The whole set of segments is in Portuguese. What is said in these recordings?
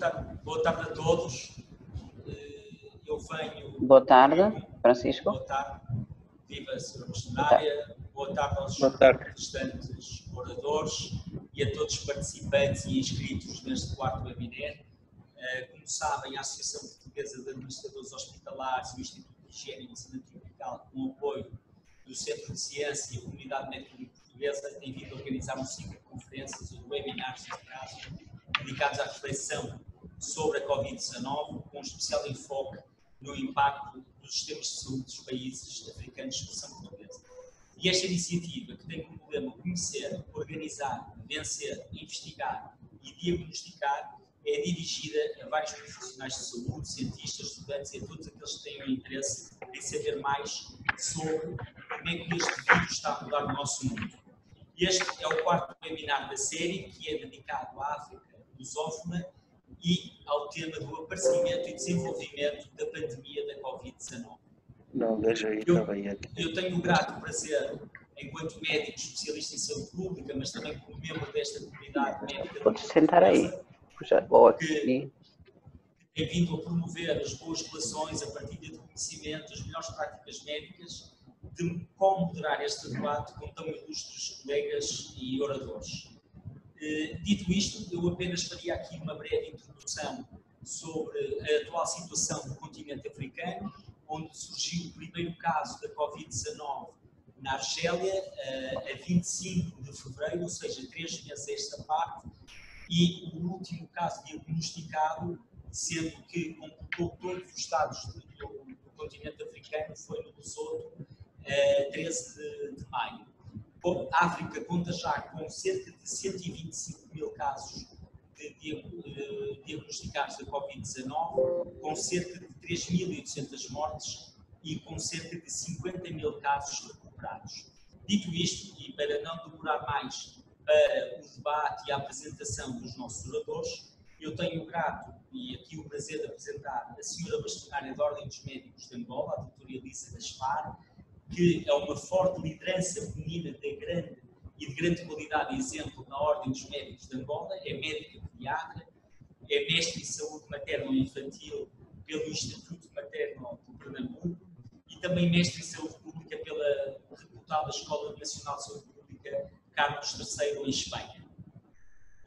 tarde, boa tarde a todos. Eh, eu venho. Boa tarde, Francisco. Boa tarde. Viva, Sra. Missionária. Boa tarde aos Boa tarde. restantes oradores e a todos os participantes e inscritos neste quarto webinar. Eh, Como sabem, a Associação Portuguesa de Administradores Hospitalares e o Instituto de Higiene e Medicina Tropical, com o apoio do Centro de Ciência e a Comunidade Médica Portuguesa, têm vindo a organizar um ciclo de conferências ou webinars, neste caso, dedicados à reflexão sobre a Covid-19, com especial enfoque no impacto dos sistemas de saúde dos países africanos de expressão portuguesa. E esta iniciativa, que tem como lema conhecer, organizar, vencer, investigar e diagnosticar, é dirigida a vários profissionais de saúde, cientistas, estudantes e a todos aqueles que tenham interesse em saber mais sobre como é que este vírus está a mudar o nosso mundo. Este é o quarto webinar da série, que é dedicado à África lusófona e ao tema do aparecimento e desenvolvimento da pandemia da Covid-19. Não, deixa aí, Eu- aí aqui. Eu tenho o grato prazer, enquanto médico especialista em saúde pública, mas também como membro desta comunidade médica Podes sentar aí. Puxa, boa que tem vindo a promover as boas relações, a partilha de conhecimento, as melhores práticas médicas, de como moderar este debate com tão ilustres colegas e oradores. Eh, Dito isto, eu apenas faria aqui uma breve introdução sobre a atual situação do continente africano, onde surgiu o primeiro caso da Covid-19 na Argélia, eh, a 25 de fevereiro, ou seja, três meses esta parte, e o último caso diagnosticado, sendo que completou todos os estados do, continente africano, foi no Lesoto, eh, 13 de, de maio. A África conta já com cerca de 125 mil casos de eh, diagnosticados da Covid-19, com cerca de 3.800 mortes e com cerca de 50 mil casos recuperados. Dito isto, e para não demorar mais para o debate e a apresentação dos nossos oradores, eu tenho o grato e aqui o prazer de apresentar a senhora bastonária da Ordem dos Médicos de Angola, a doutora Elisa Gaspar, que é uma forte liderança feminina de grande e de grande qualidade e exemplo na Ordem dos Médicos de Angola, é médica pediatra, é mestre em saúde materno-infantil pelo Instituto Materno de Pernambuco e também mestre em saúde pública pela reputada Escola Nacional de Saúde Pública Carlos III em Espanha.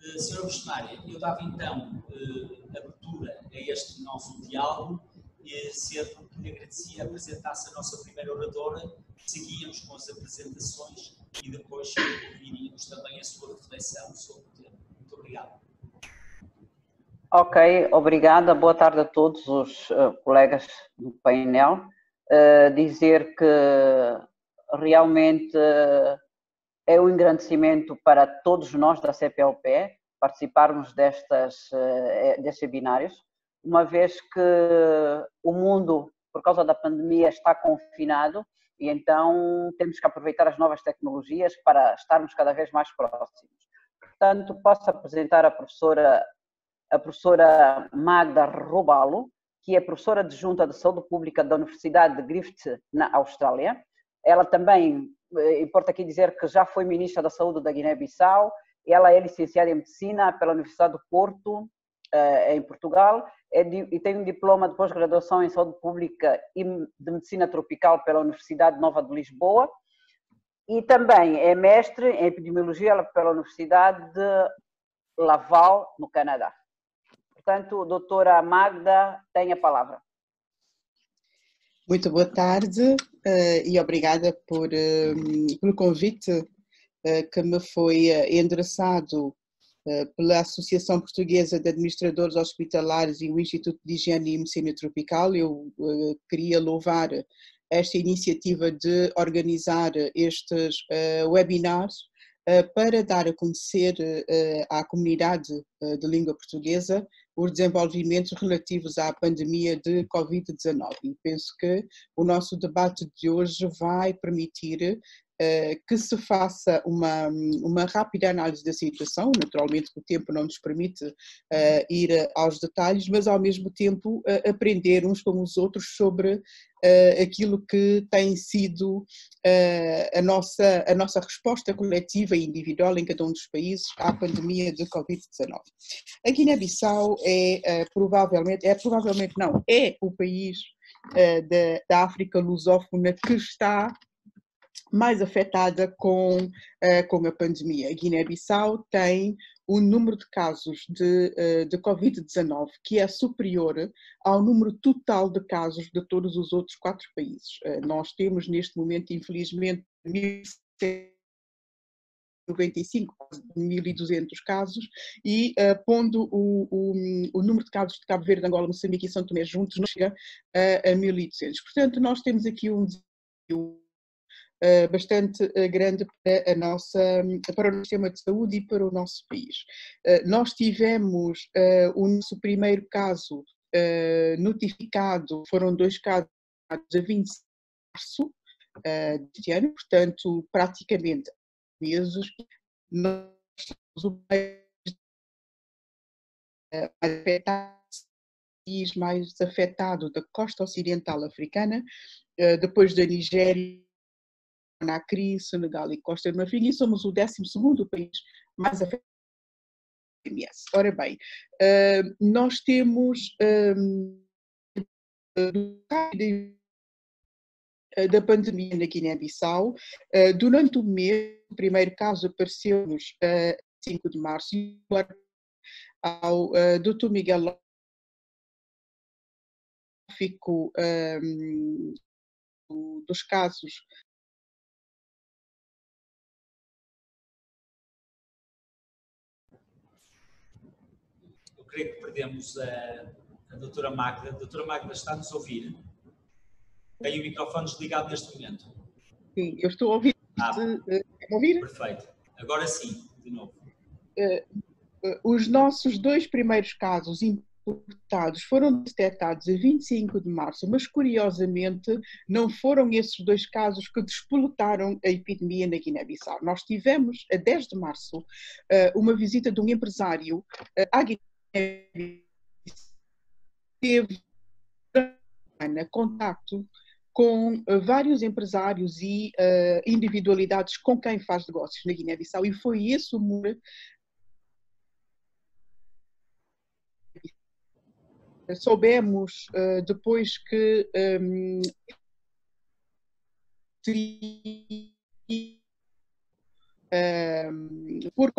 Eh, Senhora Bastonária, eu dava então eh, abertura a este nosso diálogo, e sendo que agradecia apresentasse a nossa primeira oradora, seguíamos com as apresentações e depois ouviríamos também a sua reflexão sobre o tema. Muito obrigado. Ok, obrigada. Boa tarde a todos os eh, colegas do painel. Eh, dizer que realmente eh, é um engrandecimento para todos nós da CPLP participarmos destas, destes webinários, uma vez que o mundo, por causa da pandemia, está confinado e então temos que aproveitar as novas tecnologias para estarmos cada vez mais próximos. Portanto, posso apresentar a professora a professora Magda Robalo, que é professora adjunta de saúde pública da Universidade de Griffith, na Austrália. Ela também, eh, importa aqui dizer que já foi ministra da Saúde da Guiné-Bissau, ela é licenciada em Medicina pela Universidade do Porto, em Portugal, é di- e tem um diploma de pós-graduação em Saúde Pública e de Medicina Tropical pela Universidade Nova de Lisboa, e também é mestre em Epidemiologia pela Universidade de Laval, no Canadá. Portanto, doutora Magda tem a palavra. Muito boa tarde eh, e obrigada por, eh, pelo convite eh, que me foi eh, endereçado eh, pela Associação Portuguesa de Administradores Hospitalares e o Instituto de Higiene e Medicina Tropical. Eu eh, queria louvar esta iniciativa de organizar estes eh, webinars eh, para dar a conhecer eh, à comunidade eh, de língua portuguesa os desenvolvimentos relativos à pandemia de Covid-19. E penso que o nosso debate de hoje vai permitir que se faça uma, uma rápida análise da situação, naturalmente o tempo não nos permite ir aos detalhes, mas ao mesmo tempo aprender uns com os outros sobre aquilo que tem sido a, nossa, a nossa resposta coletiva e individual em cada um dos países à pandemia de Covid-19. A Guiné-Bissau é provavelmente, é provavelmente não, é o país da, da África lusófona que está mais afetada com, uh, com a pandemia. A Guiné-Bissau tem o número de casos de, uh, de Covid-19 que é superior ao número total de casos de todos os outros quatro países. Uh, nós temos neste momento, infelizmente, 1.095, 1.200 casos, e uh, pondo o, o, o, número de casos de Cabo Verde, Angola, Moçambique e São Tomé juntos, não chega a, a 1.800. Portanto, nós temos aqui um desafio eh, bastante eh, grande para, a nossa, para o nosso sistema de saúde e para o nosso país. Eh, nós tivemos o nosso primeiro caso notificado, foram dois casos a 20 de março deste ano, portanto, praticamente meses, nós somos o país mais afetado, mais afetado da costa ocidental africana, depois da Nigéria Conakry, Senegal e Costa do Marfim, e somos o 12 país mais afetado OMS. Ora bem, uh, nós temos um, da pandemia na Guiné-Bissau, uh, durante o mês, o primeiro caso apareceu-nos uh, 5 de março, ao Dr. Miguel ficou um, dos casos creio que perdemos a, a doutora Magda. A doutora Magda está a nos ouvir? Tem o microfone desligado neste momento. Sim, eu estou a ouvir. Ah, a ouvir? Perfeito. Agora sim, de novo. Uh, uh, os nossos dois primeiros casos importados foram detectados a 25 de março, mas curiosamente não foram esses dois casos que despoletaram a epidemia na Guiné-Bissau. Nós tivemos, a 10 de março, uma visita de um empresário à Guiné teve contato com eh, vários empresários e uh, individualidades com quem faz negócios na Guiné-Bissau e foi esse o soubemos uh, depois que um, um, por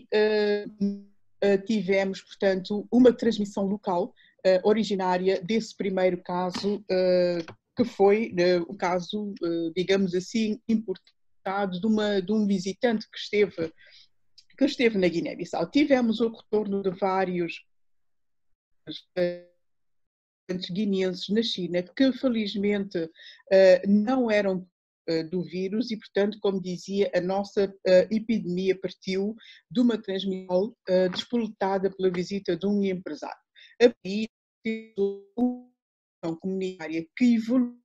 uh, tivemos, portanto, uma transmissão local eh, originária desse primeiro caso, eh, que foi o caso, digamos assim, importado de, uma, de um visitante que esteve, que esteve na Guiné-Bissau. Tivemos o retorno de vários guineenses na China que felizmente não eram eh, do vírus e, portanto, como dizia, a nossa uh, epidemia partiu de uma transmissão uh, despoletada pela visita de um empresário. A uma comunitária que evoluiu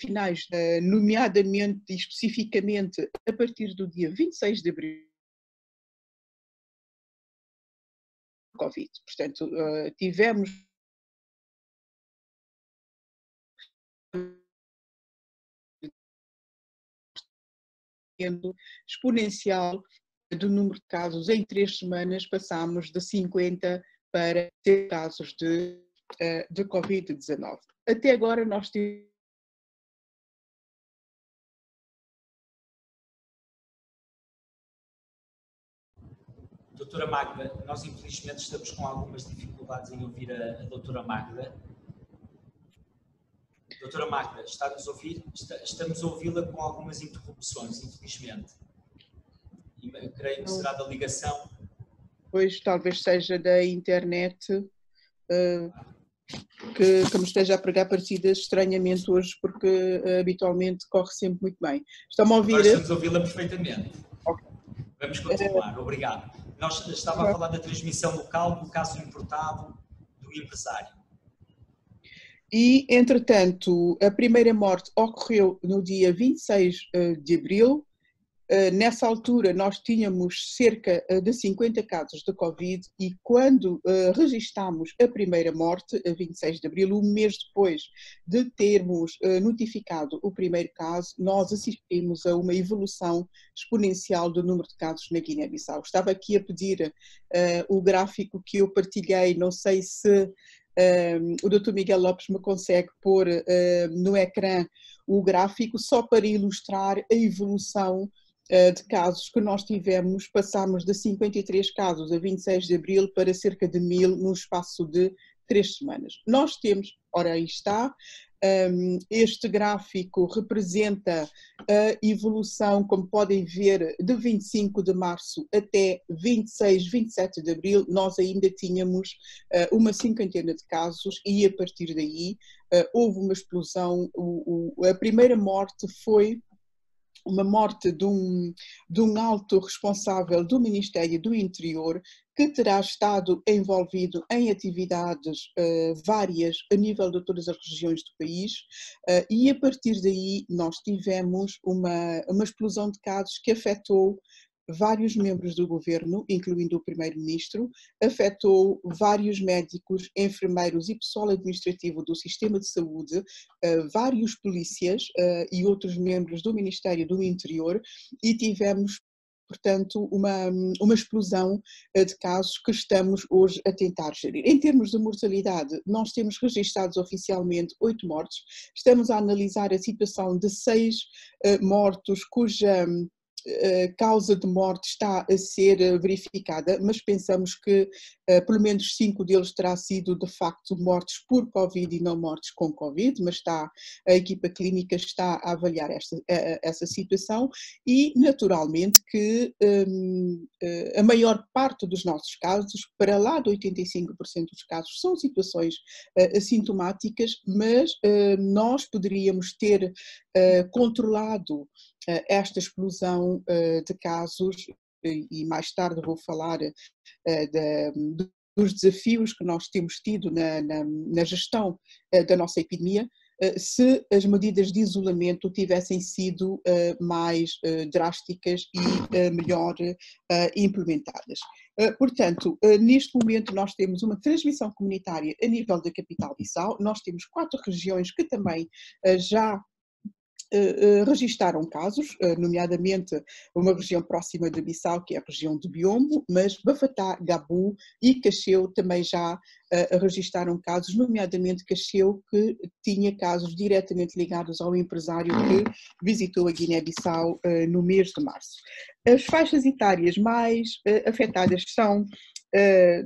finais, nomeadamente e especificamente a partir do dia 26 de abril Covid. Portanto, tivemos exponencial do número de casos. Em três semanas passamos de 50 para 100 casos de, eh, de Covid-19. Até agora nós temos Doutora Magda, nós infelizmente estamos com algumas dificuldades em ouvir a, a doutora Magda. Doutora Magda, está nos ouvir? Estamos a ouvi-la com algumas interrupções, infelizmente. E creio que será da ligação. Pois, talvez seja da internet uh, que, que me esteja a pregar partidas estranhamente hoje, porque uh, habitualmente corre sempre muito bem. Estão-me a ouvir? Agora estamos a ouvi-la perfeitamente. Okay. Vamos continuar, uh, obrigado. Nós estava a falar da transmissão local do caso importado do empresário. E, entretanto, a primeira morte ocorreu no dia 26 de abril, eh, nessa altura, nós tínhamos cerca eh, de 50 casos de Covid e quando registámos a primeira morte, a 26 de abril, um mês depois de termos notificado o primeiro caso, nós assistimos a uma evolução exponencial do número de casos na Guiné-Bissau. Estava aqui a pedir o gráfico que eu partilhei, não sei se o Dr. Miguel Lopes me consegue pôr no ecrã o gráfico só para ilustrar a evolução eh, de casos que nós tivemos, passámos de 53 casos a 26 de abril para cerca de mil no espaço de três semanas. Nós temos, ora aí está, este gráfico representa a evolução, como podem ver, de 25 de março até 26, 27 de abril, nós ainda tínhamos eh, uma cinquentena de casos e a partir daí eh, houve uma explosão. A primeira morte foi uma morte de um, de um alto responsável do Ministério do Interior que terá estado envolvido em atividades uh, várias a nível de todas as regiões do país uh, e a partir daí nós tivemos uma, uma explosão de casos que afetou vários membros do governo, incluindo o primeiro-ministro, afetou vários médicos, enfermeiros e pessoal administrativo do sistema de saúde, eh, vários polícias e outros membros do Ministério do Interior e tivemos portanto, uma, uma explosão eh, de casos que estamos hoje a tentar gerir. Em termos de mortalidade, nós temos registrados oficialmente oito mortes, estamos a analisar a situação de seis mortos cuja causa de morte está a ser eh, verificada, mas pensamos que uh, pelo menos cinco deles terá sido de facto mortes por Covid e não mortes com Covid, mas está, a equipa clínica está a avaliar esta, essa situação e naturalmente que um, a maior parte dos nossos casos, para lá de 85% dos casos, são situações assintomáticas, mas nós poderíamos ter controlado eh, esta explosão eh, de casos, e mais tarde vou falar eh, dos desafios que nós temos tido na, na, na gestão da nossa epidemia, se as medidas de isolamento tivessem sido mais drásticas e melhor implementadas. Portanto, neste momento nós temos uma transmissão comunitária a nível da capital Bissau, nós temos quatro regiões que também já registaram casos, uh, nomeadamente uma região próxima de Bissau, que é a região de Biombo, mas Bafatá, Gabu e Cacheu também já registaram casos, nomeadamente Cacheu, que tinha casos diretamente ligados ao empresário que visitou a Guiné-Bissau no mês de março. As faixas etárias mais afetadas são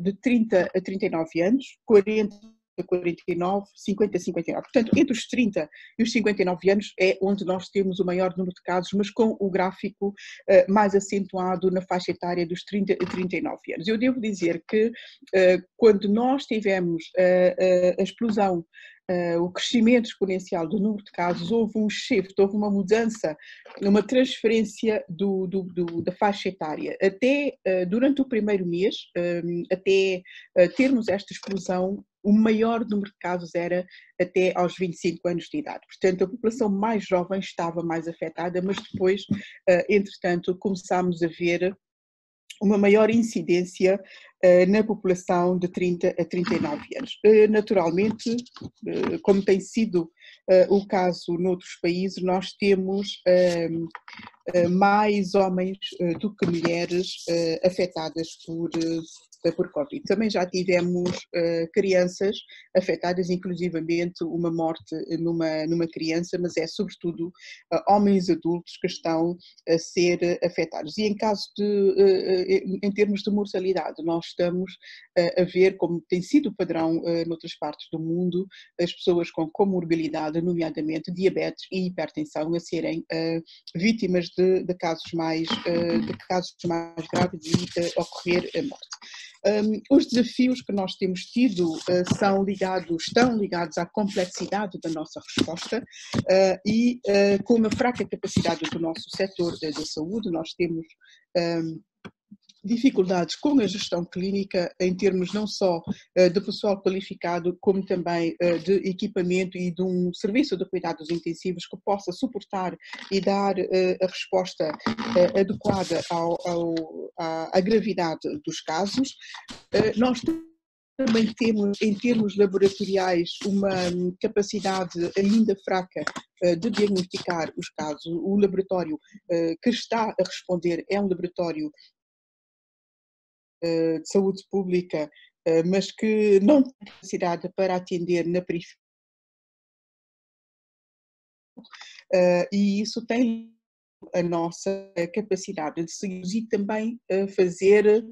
de 30 a 39 anos, 40 49, 50, 59. Portanto, entre os 30 e os 59 anos é onde nós temos o maior número de casos, mas com o gráfico uh, mais acentuado na faixa etária dos 30 a 39 anos. Eu devo dizer que uh, quando nós tivemos uh, a explosão Uh, o crescimento exponencial do número de casos, houve um shift, houve uma mudança, uma transferência do, do, do da faixa etária. Até uh, durante o primeiro mês, um, até uh, termos esta explosão, o maior número de casos era até aos 25 anos de idade. Portanto, a população mais jovem estava mais afetada, mas depois, entretanto, começámos a ver uma maior incidência uh, na população de 30 a 39 anos. Uh, naturalmente, como tem sido o caso noutros países, nós temos mais homens do que mulheres afetadas por por Covid. Também já tivemos uh, crianças afetadas, inclusivamente uma morte numa, numa criança, mas é sobretudo uh, homens adultos que estão a ser afetados. E em caso de, uh, em termos de mortalidade, nós estamos a ver, como tem sido o padrão noutras partes do mundo, as pessoas com comorbilidade, nomeadamente diabetes e hipertensão, a serem vítimas de, de casos mais de casos mais graves e ocorrer a morte. Um, os desafios que nós temos tido uh, são ligados, estão ligados à complexidade da nossa resposta uh, e uh, com uma fraca capacidade do nosso setor da saúde, nós temos um, dificuldades com a gestão clínica em termos não só de pessoal qualificado, como também de equipamento e de um serviço de cuidados intensivos que possa suportar e dar a resposta adequada ao, ao, à, à gravidade dos casos. Nós também temos, em termos laboratoriais, uma capacidade ainda fraca eh, de diagnosticar os casos. O laboratório eh, que está a responder é um laboratório eh, de saúde pública, mas que não tem capacidade para atender na periferia. E isso tem a nossa capacidade de seguir e também fazer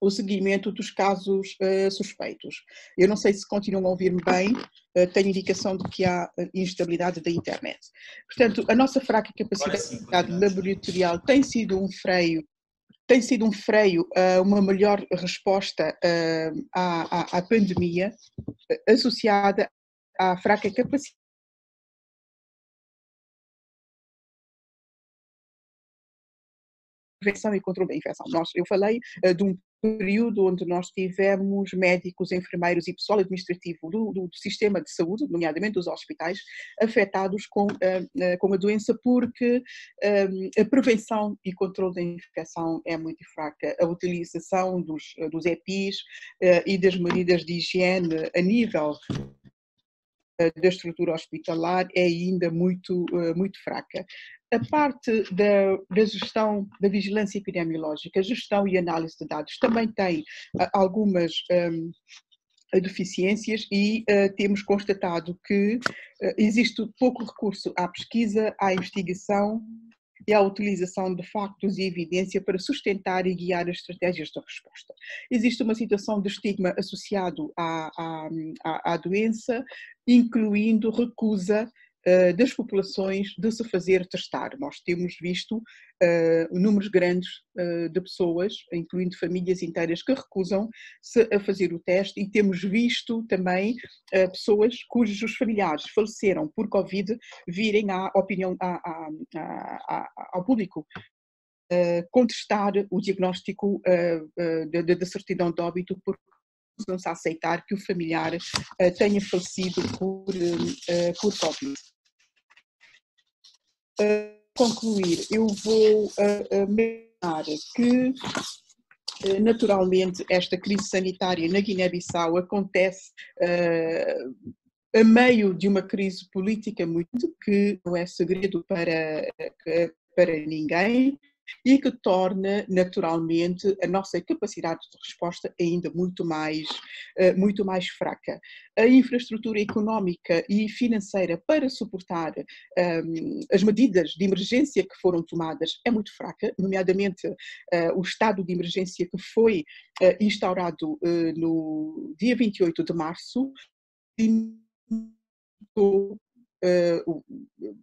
o seguimento dos casos uh, suspeitos. Eu não sei se continuam a ouvir-me bem, uh, tenho indicação de que há eh, instabilidade da internet. Portanto, a nossa fraca capacidade laboratorial tem sido um freio tem sido um freio a uma melhor resposta à, à, à pandemia associada à fraca capacidade prevenção e controle da infecção. Nós, eu falei uh, de um período onde nós tivemos médicos, enfermeiros e pessoal administrativo do, do, do sistema de saúde, nomeadamente dos hospitais, afetados com, uh, com a doença porque a prevenção e controle da infecção é muito fraca. A utilização dos, dos EPIs uh, e das medidas de higiene a nível da estrutura hospitalar é ainda muito, muito fraca a parte da, da, gestão da vigilância epidemiológica, gestão e análise de dados também tem uh, algumas um, deficiências e uh, temos constatado que uh, existe pouco recurso à pesquisa, à investigação e à utilização de factos e evidência para sustentar e guiar as estratégias de resposta. Existe uma situação de estigma associado à, à, à doença, incluindo recusa das populações de se fazer testar. Nós temos visto uh, números grandes uh, de pessoas, incluindo famílias inteiras, que recusam-se a fazer o teste e temos visto também uh, pessoas cujos familiares faleceram por Covid virem à opinião, à, à, à, ao público contestar o diagnóstico da certidão de óbito por não se aceitar que o familiar tenha falecido por, por Covid concluir, eu vou mencionar que naturalmente esta crise sanitária na Guiné-Bissau acontece a meio de uma crise política muito que não é segredo para, para ninguém e que torna naturalmente a nossa capacidade de resposta ainda muito mais, eh, muito mais fraca. A infraestrutura económica e financeira para suportar um, ehm, as medidas de emergência que foram tomadas é muito fraca, nomeadamente uh, o estado de emergência que foi uh, instaurado uh, no dia 28 de março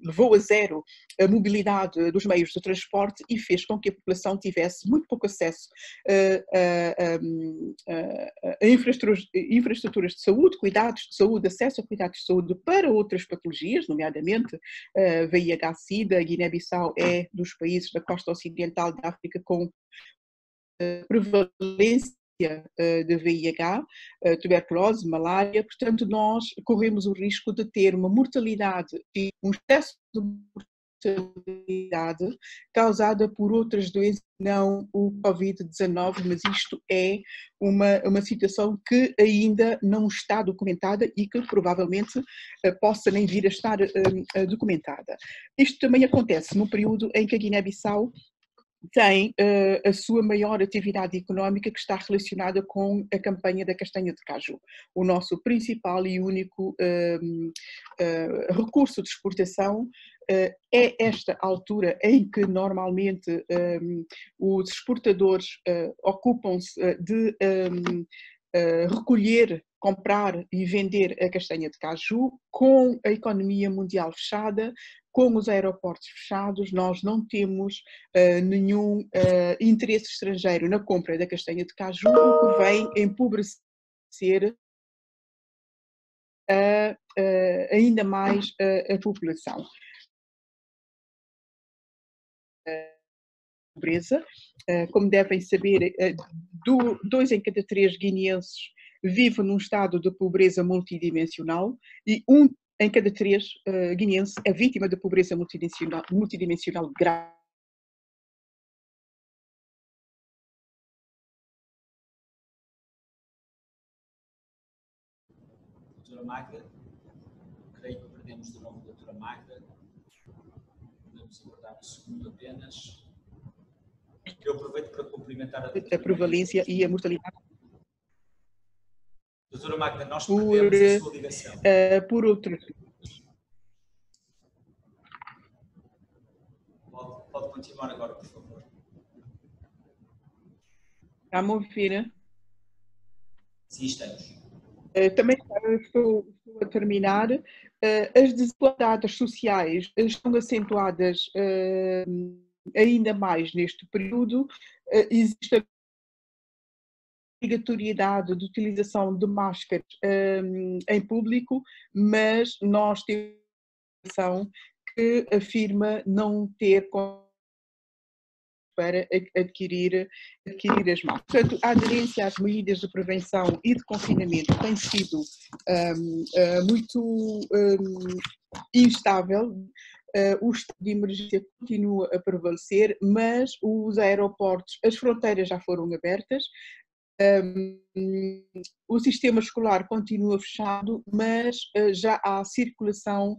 levou a zero a mobilidade dos meios de transporte e fez com que a população tivesse muito pouco acesso a, a, infraestruturas, de saúde, cuidados de saúde, acesso a cuidados de saúde para outras patologias, nomeadamente uh, VIH-Sida. Guiné-Bissau é dos países da costa ocidental da África com prevalência eh, de VIH, eh, tuberculose, malária, portanto nós corremos o risco de ter uma mortalidade e um excesso de mortalidade causada por outras doenças, não o Covid-19, mas isto é uma, uma situação que ainda não está documentada e que provavelmente eh, possa nem vir a estar documentada. Isto também acontece no período em que a Guiné-Bissau tem uh, a sua maior atividade económica que está relacionada com a campanha da castanha de caju, o nosso principal e único uh, uh, recurso de exportação. Eh, é esta altura em que normalmente um, os exportadores ocupam-se de um, recolher comprar e vender a castanha de caju, com a economia mundial fechada, com os aeroportos fechados, nós não temos uh, nenhum uh, interesse estrangeiro na compra da castanha de caju, o que vem empobrecer uh, ainda mais a população. pobreza. Como devem saber, dois em cada três guineenses vivem num estado de pobreza multidimensional e um em cada três guineenses é vítima de pobreza multidimensional, multidimensional grave. Doutora Magda, creio que perdemos de novo a doutora Magda. Podemos aguardar um segundo apenas. Eu aproveito para cumprimentar a, a prevalência e a mortalidade. Doutora Magda, nós por, perdemos a sua ligação. Uh, por outro. Pode, pode continuar agora, por favor. Está-me a ouvir? Sim, estamos. Uh, também estou, estou, a terminar. Uh, as desigualdades sociais estão acentuadas ainda mais neste período. existe a obrigatoriedade de utilização de máscaras um, em público, mas nós temos que afirma não ter para adquirir, adquirir as máscaras. Portanto, a aderência às medidas de prevenção e de confinamento tem sido um, uh, eh, muito um, instável. Uh, o estado de emergência continua a prevalecer, mas os aeroportos, as fronteiras já foram abertas, um, o sistema escolar continua fechado, mas uh, já há circulação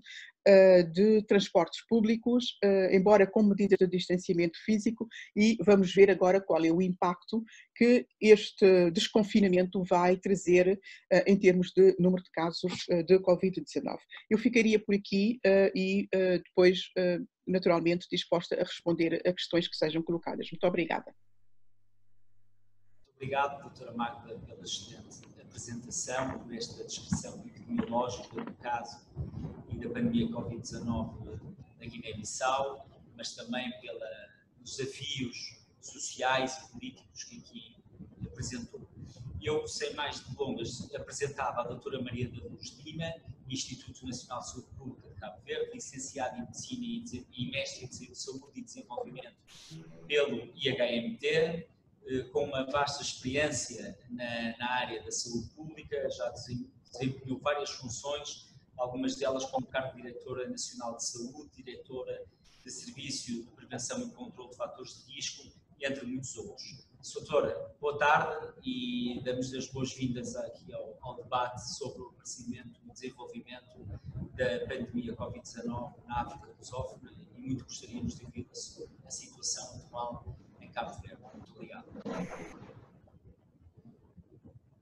uh, de transportes públicos, uh, embora com medidas de distanciamento físico, e vamos ver agora qual é o impacto que este desconfinamento vai trazer em termos de número de casos de Covid-19. Eu ficaria por aqui e depois, naturalmente, disposta a responder a questões que sejam colocadas. Muito obrigada. Obrigado, doutora Magda, pela excelente apresentação, esta descrição epidemiológica do caso e da pandemia Covid-19 na Guiné-Bissau, mas também pelos desafios sociais e políticos que aqui apresentou. Eu, sem mais delongas, apresentava a doutora Maria da Luz Lima, Instituto Nacional de Saúde Pública de Cabo Verde, licenciada em Medicina e mestre em Saúde e Desenvolvimento pelo IHMT, com uma vasta experiência na, na, área da saúde pública, já desempenhou várias funções, algumas delas como cargo de diretora nacional de saúde, diretora de serviço de prevenção e controle de fatores de risco, entre muitos outros. Doutora, boa tarde e damos as boas-vindas aqui ao, ao, debate sobre o crescimento e desenvolvimento da pandemia Covid-19 na África lusófona e muito gostaríamos de ouvir a, a situação atual Muito.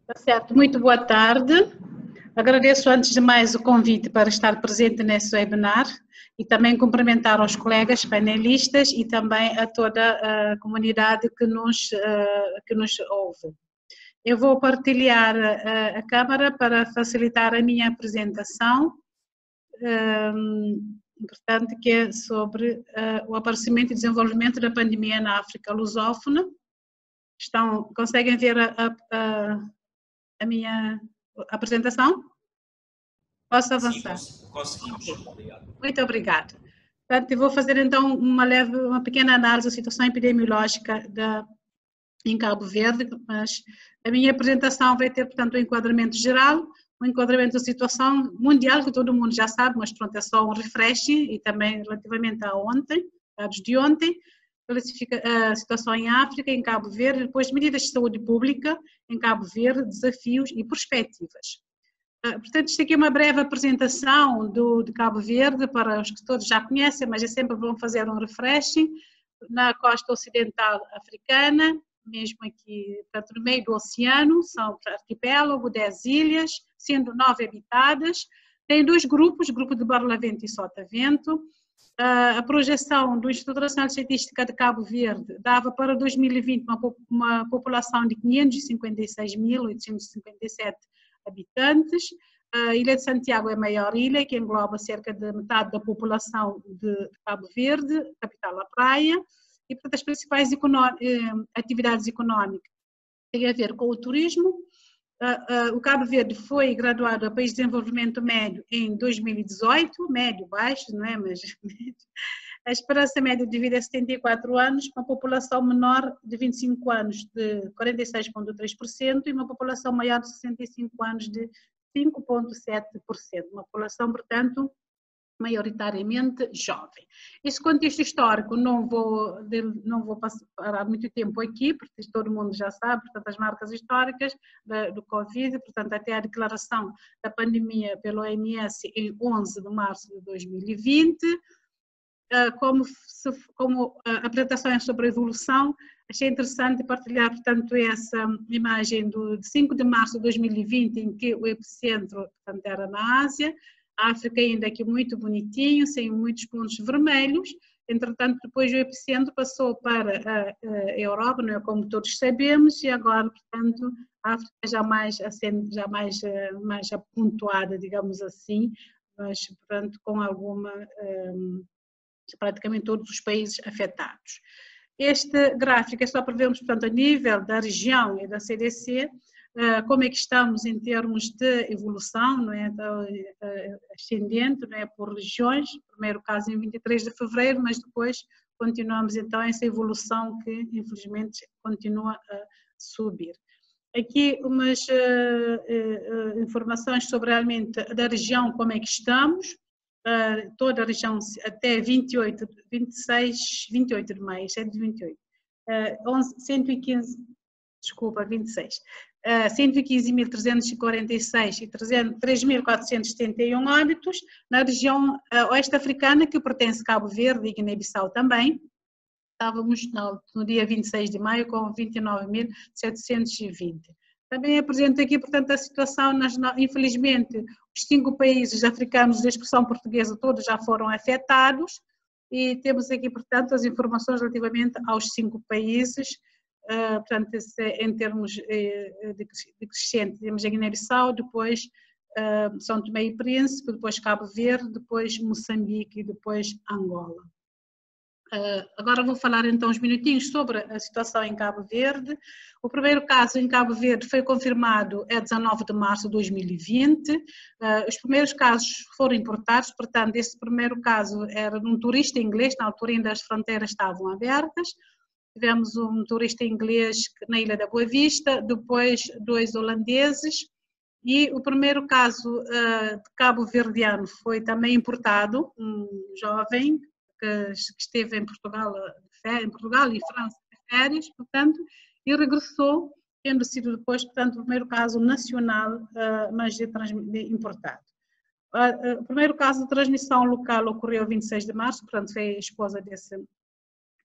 Tá certo, muito boa tarde. Agradeço antes de mais o convite para estar presente nesse webinar e também cumprimentar os colegas painelistas e também a toda a comunidade que nos, eh, que nos ouve. Eu vou partilhar a, a câmara para facilitar a minha apresentação. Um, importante que é sobre uh, o aparecimento e desenvolvimento da pandemia na África lusófona. Estão, conseguem ver a, a, a minha apresentação? Posso avançar? Sim, conseguimos. Muito obrigada. Portanto, vou fazer então uma leve, uma pequena análise da situação epidemiológica da, em Cabo Verde, mas a minha apresentação vai ter, portanto, um enquadramento geral, um enquadramento da situação mundial, que todo mundo já sabe, mas pronto, é só um refresh, e também relativamente a ontem, dados de ontem, a situação em África, em Cabo Verde, depois medidas de saúde pública em Cabo Verde, desafios e perspectivas. Ah, portanto, isto aqui é uma breve apresentação do, de Cabo Verde, para os que todos já conhecem, mas é sempre bom fazer um refresh, na costa ocidental africana, mesmo aqui, portanto, no meio do oceano, são arquipélago, 10 ilhas, sendo nove habitadas. Tem dois grupos, grupo de Barlavento e Sotavento. A projeção do Instituto Nacional de Estatística de Cabo Verde dava para 2020 uma, uma população de 556.857 habitantes. A Ilha de Santiago é a maior ilha, que engloba cerca de metade da população de Cabo Verde, capital da praia e, portanto, as principais eh, atividades económicas têm a ver com o turismo. o Cabo Verde foi graduado a País de Desenvolvimento Médio em 2018, médio, baixo, não é? Mas a esperança média de vida é 74 anos, uma população menor de 25 anos de 46,3% e uma população maior de 65 anos de 5,7%. Uma população, portanto, maioritariamente jovem. Esse contexto histórico não vou, não vou passar muito tempo aqui, porque todo mundo já sabe, portanto, as marcas históricas do Covid, portanto, até a declaração da pandemia pelo OMS em 11 de março de 2020, ah, como, como apresentações sobre a evolução, achei interessante partilhar, portanto, essa imagem do, de 5 de março de 2020, em que o epicentro, portanto, era na Ásia, a África ainda aqui muito bonitinho, sem muitos pontos vermelhos, entretanto, depois o epicentro passou para a, Europa, não é? Como todos sabemos, e agora, portanto, a África já mais, já mais, eh, mais apontuada, digamos assim, mas, portanto, com alguma... Um, praticamente todos os países afetados. Este gráfico é só para vermos, portanto, a nível da região e da CDC, eh, como é que estamos em termos de evolução, não é, eh, ascendente, não é, por regiões, primeiro caso em 23 de fevereiro, mas depois continuamos então essa evolução que infelizmente continua a subir. Aqui umas uh, uh, informações sobre realmente da região, como é que estamos, uh, toda a região até 28, 26, 28 de maio, 128, uh, 11, 115, desculpa, 26, uh, 115.346 e 3.471 óbitos na região uh, oeste africana que pertence a Cabo Verde e Guiné-Bissau também. Estávamos no, dia 26 de maio com 29.720. Também apresento aqui, portanto, a situação, nas, infelizmente, os cinco países africanos de expressão portuguesa todos já foram afetados e temos aqui, portanto, as informações relativamente aos cinco países, uh, portanto, é em termos uh, de crescente, temos a Guiné-Bissau, depois uh, São Tomé e Príncipe, depois Cabo Verde, depois Moçambique e depois Angola. Uh, agora vou falar então uns minutinhos sobre a situação em Cabo Verde. O primeiro caso em Cabo Verde foi confirmado é 19 de março de 2020. Uh, os primeiros casos foram importados, portanto, esse primeiro caso era de um turista inglês, na altura ainda as fronteiras estavam abertas. Tivemos um turista inglês na Ilha da Boa Vista, depois dois holandeses, e o primeiro caso uh, de cabo verdeano foi também importado, um jovem que, esteve em Portugal, em Portugal e França de férias, portanto, e regressou, tendo sido depois, portanto, o primeiro caso nacional, uh, mas de, de importado. O primeiro caso de transmissão local ocorreu 26 de março, portanto, foi a esposa desse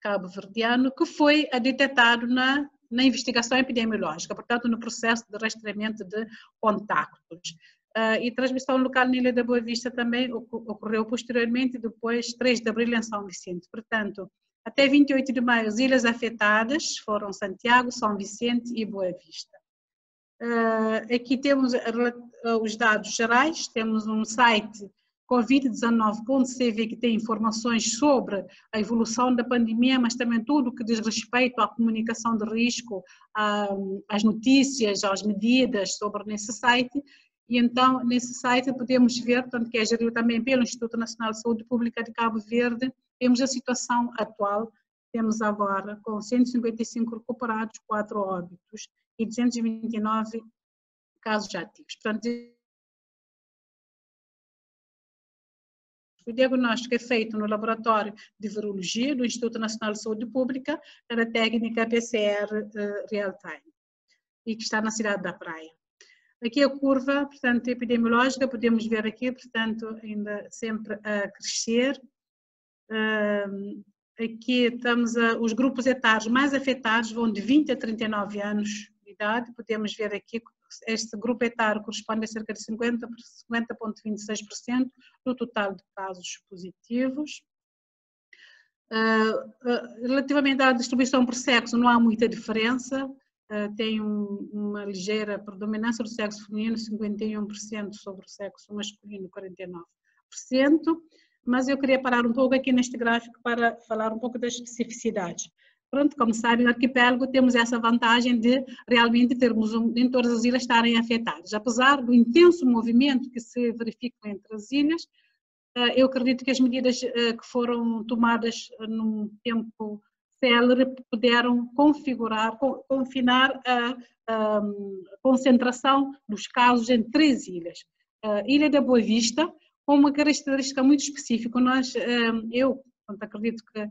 cabo-verdiano, que foi detectado na, na investigação epidemiológica, portanto, no processo de rastreamento de contactos. Uh, e transmissão local na Ilha da Boa Vista também ocorreu posteriormente, depois 3 de abril em São Vicente. Portanto, até 28 de maio, as ilhas afetadas foram Santiago, São Vicente e Boa Vista. Uh, aqui temos os dados gerais, temos um site covid19.cv que tem informações sobre a evolução da pandemia, mas também tudo o que diz respeito à comunicação de risco, às notícias, às medidas sobre nesse site. E então, nesse site podemos ver, tanto que é gerido também pelo Instituto Nacional de Saúde Pública de Cabo Verde, temos a situação atual, temos agora com 155 recuperados, 4 óbitos e 229 casos ativos. Portanto, O diagnóstico é feito no laboratório de virologia do Instituto Nacional de Saúde Pública, para a técnica PCR eh, real-time, e que está na cidade da Praia. Aqui a curva, portanto, epidemiológica, podemos ver aqui, portanto, ainda sempre a crescer. Aqui estamos a, os grupos etários mais afetados vão de 20 a 39 anos de idade. Podemos ver aqui este grupo etário corresponde a cerca de 50,26% 50 do total de casos positivos. Relativamente à distribuição por sexo, não há muita diferença. Uh, tem um, uma ligeira predominância do sexo feminino, 51% sobre o sexo masculino, 49%, mas eu queria parar um pouco aqui neste gráfico para falar um pouco das especificidades. Pronto, como sabem, no arquipélago temos essa vantagem de realmente termos um, em todas as ilhas estarem afetadas. Apesar do intenso movimento que se verifica entre as ilhas, eu acredito que as medidas que foram tomadas num tempo célere puderam configurar, confinar a, a, a concentração dos casos em três ilhas. A Ilha da Boa Vista, com uma característica muito específica. Nós, eu acredito que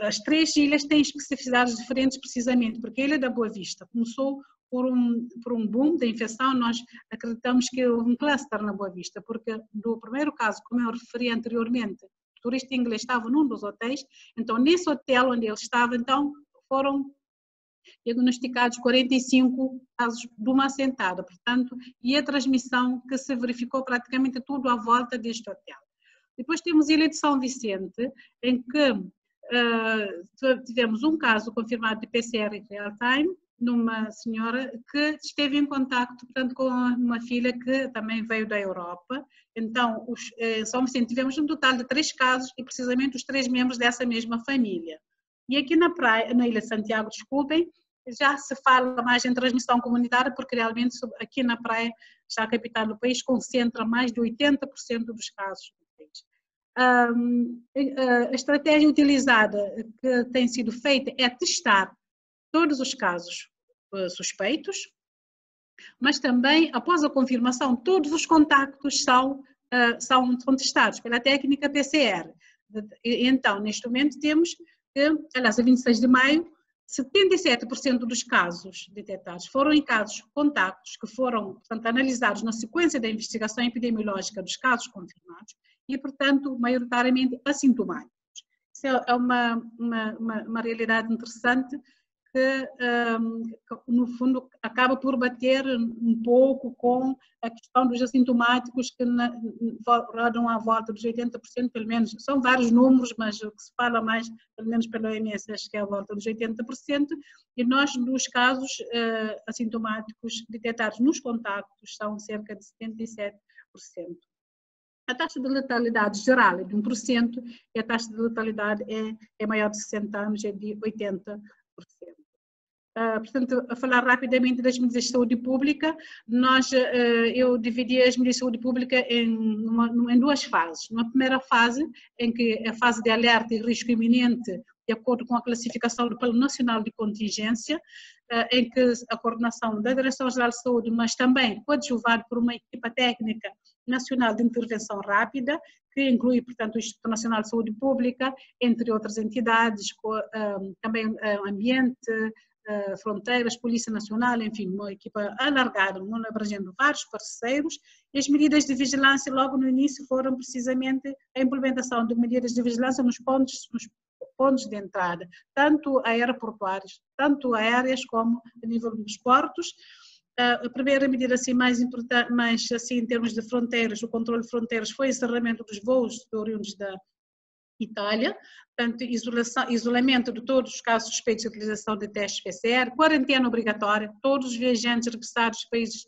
as três ilhas têm especificidades diferentes precisamente, porque a Ilha da Boa Vista começou por um, por um boom da infecção, nós acreditamos que houve um cluster na Boa Vista, porque do primeiro caso, como eu referi anteriormente, o turista inglês estava num dos hotéis, então nesse hotel onde ele estava, então foram diagnosticados 45 casos de uma assentada, portanto, e a transmissão que se verificou praticamente tudo à volta deste hotel. Depois temos Ilha de São Vicente, em que uh, tivemos um caso confirmado de PCR em real time, numa senhora que esteve em contato, portanto, com uma filha que também veio da Europa. Então, os, em São Vicente tivemos um total de três casos e precisamente os três membros dessa mesma família. E aqui na praia, na Ilha de Santiago, desculpem, já se fala mais em transmissão comunitária, porque realmente aqui na praia, já a capital do país, concentra mais de 80% dos casos. A estratégia utilizada que tem sido feita é testar todos os casos uh, suspeitos, mas também, após a confirmação, todos os contactos são, uh, são, são testados pela técnica PCR. Então, neste momento, temos que, aliás, a 26 de maio, 77% dos casos detectados foram em casos contactos que foram, portanto, analisados na sequência da investigação epidemiológica dos casos confirmados e, portanto, maioritariamente assintomáticos. Isso é uma, uma, uma, uma realidade interessante que, no fundo, acaba por bater um pouco com a questão dos assintomáticos que rodam à volta dos 80%, pelo menos, são vários números, mas o que se fala mais, pelo menos pela OMS, acho que é à volta dos 80%, e nós, nos casos uh, assintomáticos detectados nos contactos, são cerca de 77%. A taxa de letalidade geral é de 1% e a taxa de letalidade é, é maior de 60 anos, é de 80%. Uh, portanto, a falar rapidamente das medidas de saúde pública, nós, uh, eu dividi as medidas de saúde pública em, uma, em duas fases. Uma primeira fase, em que a fase de alerta e risco iminente, de acordo com a classificação do Plano Nacional de Contingência, uh, em que a coordenação da Direção-Geral de Saúde, mas também coadjuvado por uma equipa técnica nacional de intervenção rápida, que inclui, portanto, o Instituto Nacional de Saúde Pública, entre outras entidades, também ambiente, eh, fronteiras, Polícia Nacional, enfim, uma equipa alargada, abrangendo vários parceiros, e as medidas de vigilância logo no início foram precisamente a implementação de medidas de vigilância nos pontos, nos pontos de entrada, tanto aeroportuários, tanto aéreas como a nível dos portos. Eh, a primeira medida assim mais importante, mais assim em termos de fronteiras, o controle de fronteiras foi o encerramento dos voos oriundos da Itália, portanto, isolação, isolamento de todos os casos suspeitos de utilização de testes PCR, quarentena obrigatória, todos os viajantes regressados dos países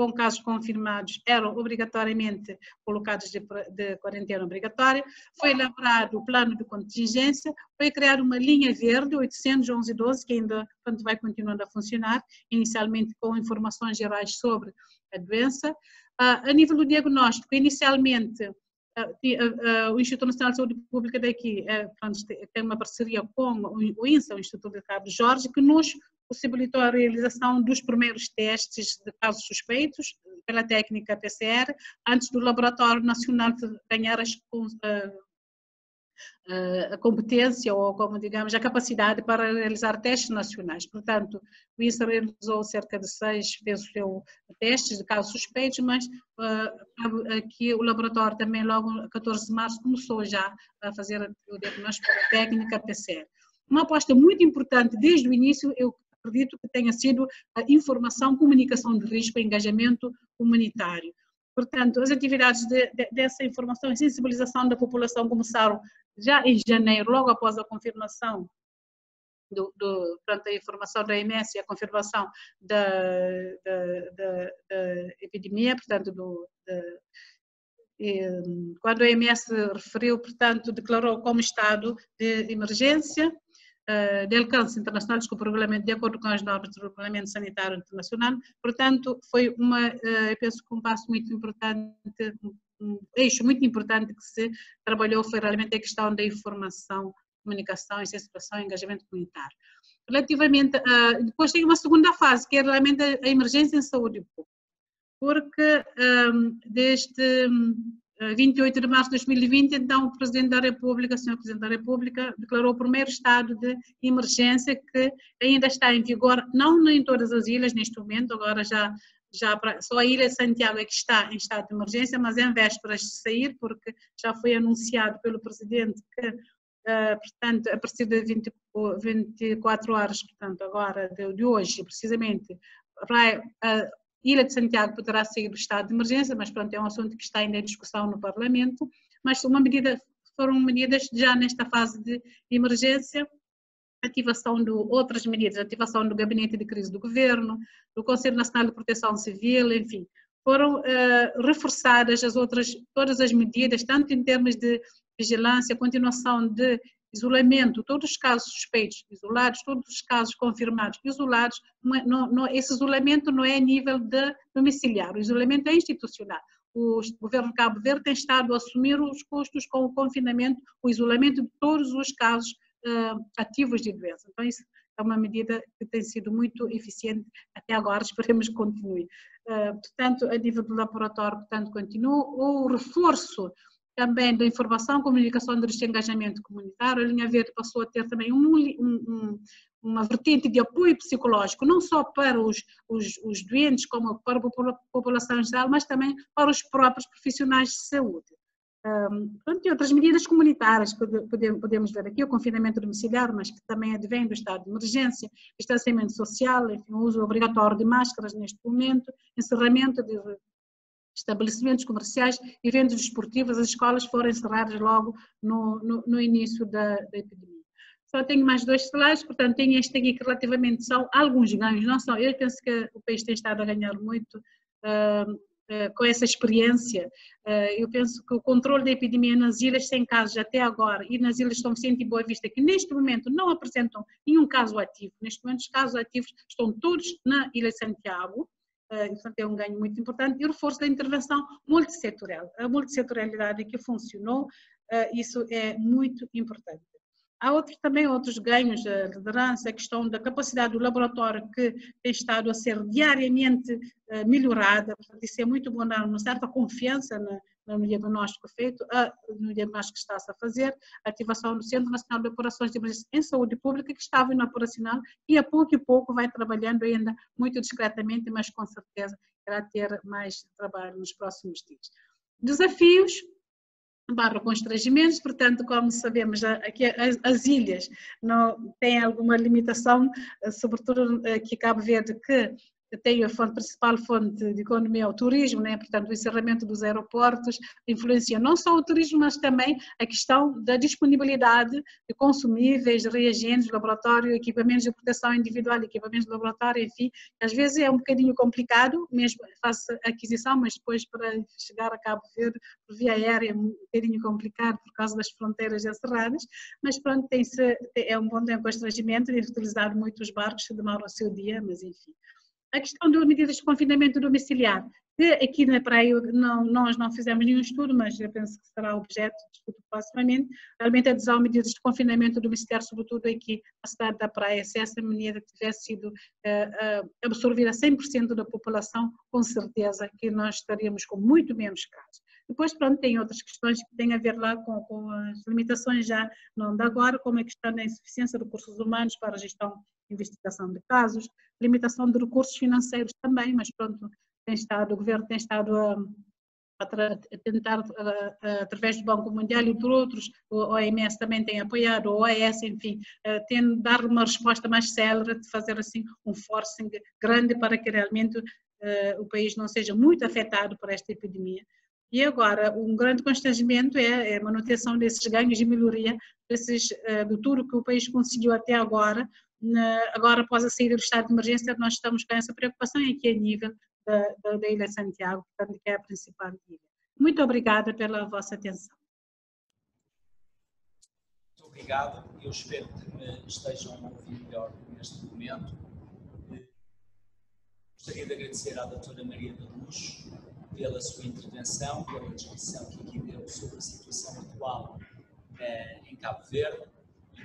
com casos confirmados eram obrigatoriamente colocados de, de, quarentena obrigatória, foi elaborado o plano de contingência, foi criada uma linha verde, 811-12, que ainda portanto, vai continuando a funcionar, inicialmente com informações gerais sobre a doença. Ah, a nível do diagnóstico, inicialmente o Instituto Nacional de Saúde Pública daqui tem uma parceria com o INSA, o Instituto de Cabo Jorge, que nos possibilitou a realização dos primeiros testes de casos suspeitos pela técnica PCR, antes do Laboratório Nacional ganhar as a competência ou, como digamos, a capacidade para realizar testes nacionais. Portanto, o INSA realizou cerca de seis, penso eu, testes de casos suspeitos, mas uh, aqui o laboratório também, logo 14 de março, começou já a fazer o diagnóstico técnica PCR. Uma aposta muito importante desde o início, eu acredito que tenha sido a informação, comunicação de risco engajamento comunitário. Portanto, as atividades de, de, dessa informação e sensibilização da população começaram já em janeiro, logo após a confirmação do, do, a informação da OMS e a confirmação da, da, da, da epidemia, portanto, do, quando a OMS referiu, portanto, declarou como estado de emergência, de alcance internacional, desculpa, regulamento, de acordo com as normas do Regulamento Sanitário Internacional. Portanto, foi uma, eh, eu penso que um passo muito importante um eixo muito importante que se trabalhou foi realmente a questão da informação, comunicação, sensibilização e engajamento comunitário. Relativamente a, depois tem uma segunda fase, que é realmente a, emergência em saúde pública, porque um, desde 28 de março de 2020, então o Presidente da República, o Sr. Presidente da República, declarou o primeiro estado de emergência que ainda está em vigor, não em todas as ilhas neste momento, agora já já só a Ilha de Santiago é que está em estado de emergência, mas é em vésperas de sair, porque já foi anunciado pelo Presidente que, uh, portanto, a partir de 20, 24 horas, portanto, agora de, de hoje, precisamente, para a Ilha de Santiago poderá sair do estado de emergência, mas pronto, é um assunto que está ainda em discussão no Parlamento, mas uma medida, foram medidas já nesta fase de emergência, ativação de outras medidas, ativação do gabinete de crise do governo, do Conselho Nacional de Proteção Civil, enfim, foram uh, reforçadas as outras, todas as medidas, tanto em termos de vigilância, continuação de isolamento, todos os casos suspeitos isolados, todos os casos confirmados isolados, é, não, não, esse isolamento não é a nível de domiciliar, o isolamento é institucional. O governo de Cabo Verde tem estado a assumir os custos com o confinamento, o isolamento de todos os casos uh, ativos de doença. Então, isso é uma medida que tem sido muito eficiente até agora, esperemos que continue. Uh, portanto, a nível do laboratório, portanto, continua. O reforço também da informação, comunicação de engajamento comunitário, a linha verde passou a ter também um, um, uma vertente de apoio psicológico, não só para os, os, os doentes, como para a população em geral, mas também para os próprios profissionais de saúde. Um, pronto, e outras medidas comunitárias podemos, podemos ver aqui, o confinamento domiciliar, mas que também advém do estado de emergência, distanciamento social, enfim, o uso obrigatório de máscaras neste momento, encerramento de estabelecimentos comerciais, eventos desportivos, as escolas foram encerradas logo no, no, no início da, da, epidemia. Só tenho mais dois slides, portanto tenho este aqui que relativamente são alguns ganhos, não são, eu penso que o país tem estado a ganhar muito, uh, com essa experiência. Eh, eu penso que o controle da epidemia nas ilhas sem casos até agora e nas ilhas de São e Boa Vista, que neste momento não apresentam nenhum caso ativo, neste momento os casos ativos estão todos na Ilha de Santiago, portanto, é um ganho muito importante, e o reforço da intervenção multissetorial. A multissetorialidade que funcionou, uh, isso é muito importante. Há outros, também outros ganhos de liderança, a questão da capacidade do laboratório que tem estado a ser diariamente uh, melhorada, isso é muito bom dar uma certa confiança na, no diagnóstico feito, no diagnóstico que está-se a fazer, ativação do Centro Nacional de Operações de Emergência em Saúde Pública, que estava operacional e a pouco e pouco vai trabalhando ainda muito discretamente, mas com certeza irá ter mais trabalho nos próximos dias. Desafios, barra constrangimentos, portanto, como sabemos, aqui as, as, ilhas não têm alguma limitação, eh, sobretudo aqui Cabo Verde, que tem a fonte, principal fonte de economia o turismo, né? portanto o encerramento dos aeroportos influencia não só o turismo, mas também a questão da disponibilidade de consumíveis, reagentes, laboratório, equipamentos de proteção individual, equipamentos de laboratório, enfim, às vezes é um bocadinho complicado, mesmo faça aquisição, mas depois para chegar a Cabo Verde por via aérea é um bocadinho complicado por causa das fronteiras encerradas, mas pronto, tem é um bom constrangimento de utilizar muitos barcos que demoram o seu dia, mas enfim. A questão das medidas de confinamento domiciliar, que aqui na praia não, nós não fizemos nenhum estudo, mas eu penso que será objeto de estudo proximamente, realmente adesão medidas de confinamento domiciliar, sobretudo aqui na cidade da praia, se essa medida tivesse sido uh, uh, absorvida 100% da população, com certeza que nós estaríamos com muito menos casos. Depois, pronto, tem outras questões que têm a ver lá com, com as limitações já não de agora, como a questão da insuficiência de recursos humanos para a gestão investigação de casos, limitação de recursos financeiros também, mas pronto, tem estado, o governo tem estado a, a tentar, através do Banco Mundial e por outros, o OMS também tem apoiado, o OAS, enfim, tem dar uma resposta mais célere, de fazer assim um forcing grande para que realmente uh, o país não seja muito afetado por esta epidemia. E agora, um grande constrangimento é, é a manutenção desses ganhos de melhoria, desses, uh, do tudo que o país conseguiu até agora, agora após a saída do estado de emergência, nós estamos com essa preocupação aqui a nível da, da, da Ilha Santiago, portanto, que é a principal ilha. Muito obrigada pela vossa atenção. Muito obrigado. Eu espero que me estejam a ouvir melhor neste momento. Gostaria de agradecer à doutora Maria da Luz pela sua intervenção, pela descrição que aqui deu sobre a situação atual uh, em Cabo Verde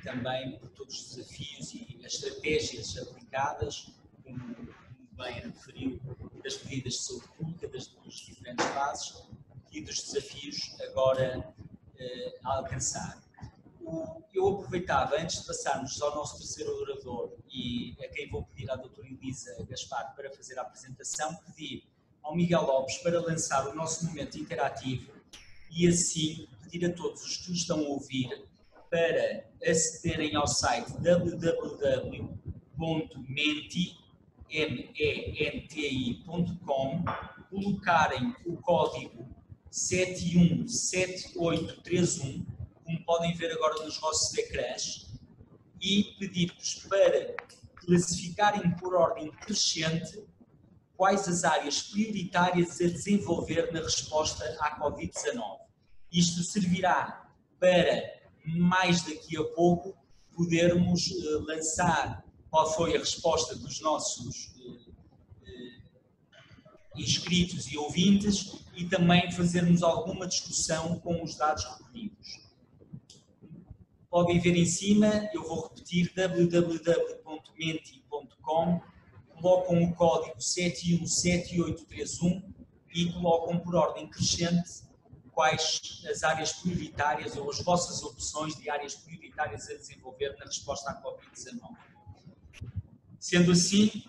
também por todos os desafios e as estratégias aplicadas, como, bem referiu, das medidas de saúde pública, das, diferentes fases e dos desafios agora uh, a alcançar. O, eu aproveitava, antes de passarmos ao nosso terceiro orador e a quem vou pedir à doutora Elisa Gaspar para fazer a apresentação, pedir ao Miguel Lopes para lançar o nosso momento interativo e assim pedir a todos os que nos estão a ouvir para acederem ao site www.menti.com, colocarem o código 717831, como podem ver agora nos vossos ecrãs, e pedir-vos para classificarem por ordem crescente quais as áreas prioritárias a desenvolver na resposta à Covid-19. Isto servirá para, mais daqui a pouco, podermos uh, lançar qual foi a resposta dos nossos uh, uh, inscritos e ouvintes e também fazermos alguma discussão com os dados recolhidos. Podem ver em cima, eu vou repetir www.menti.com, colocam o código 717831 e colocam por ordem crescente quais as áreas prioritárias ou as vossas opções de áreas prioritárias a desenvolver na resposta à Covid-19. Sendo assim,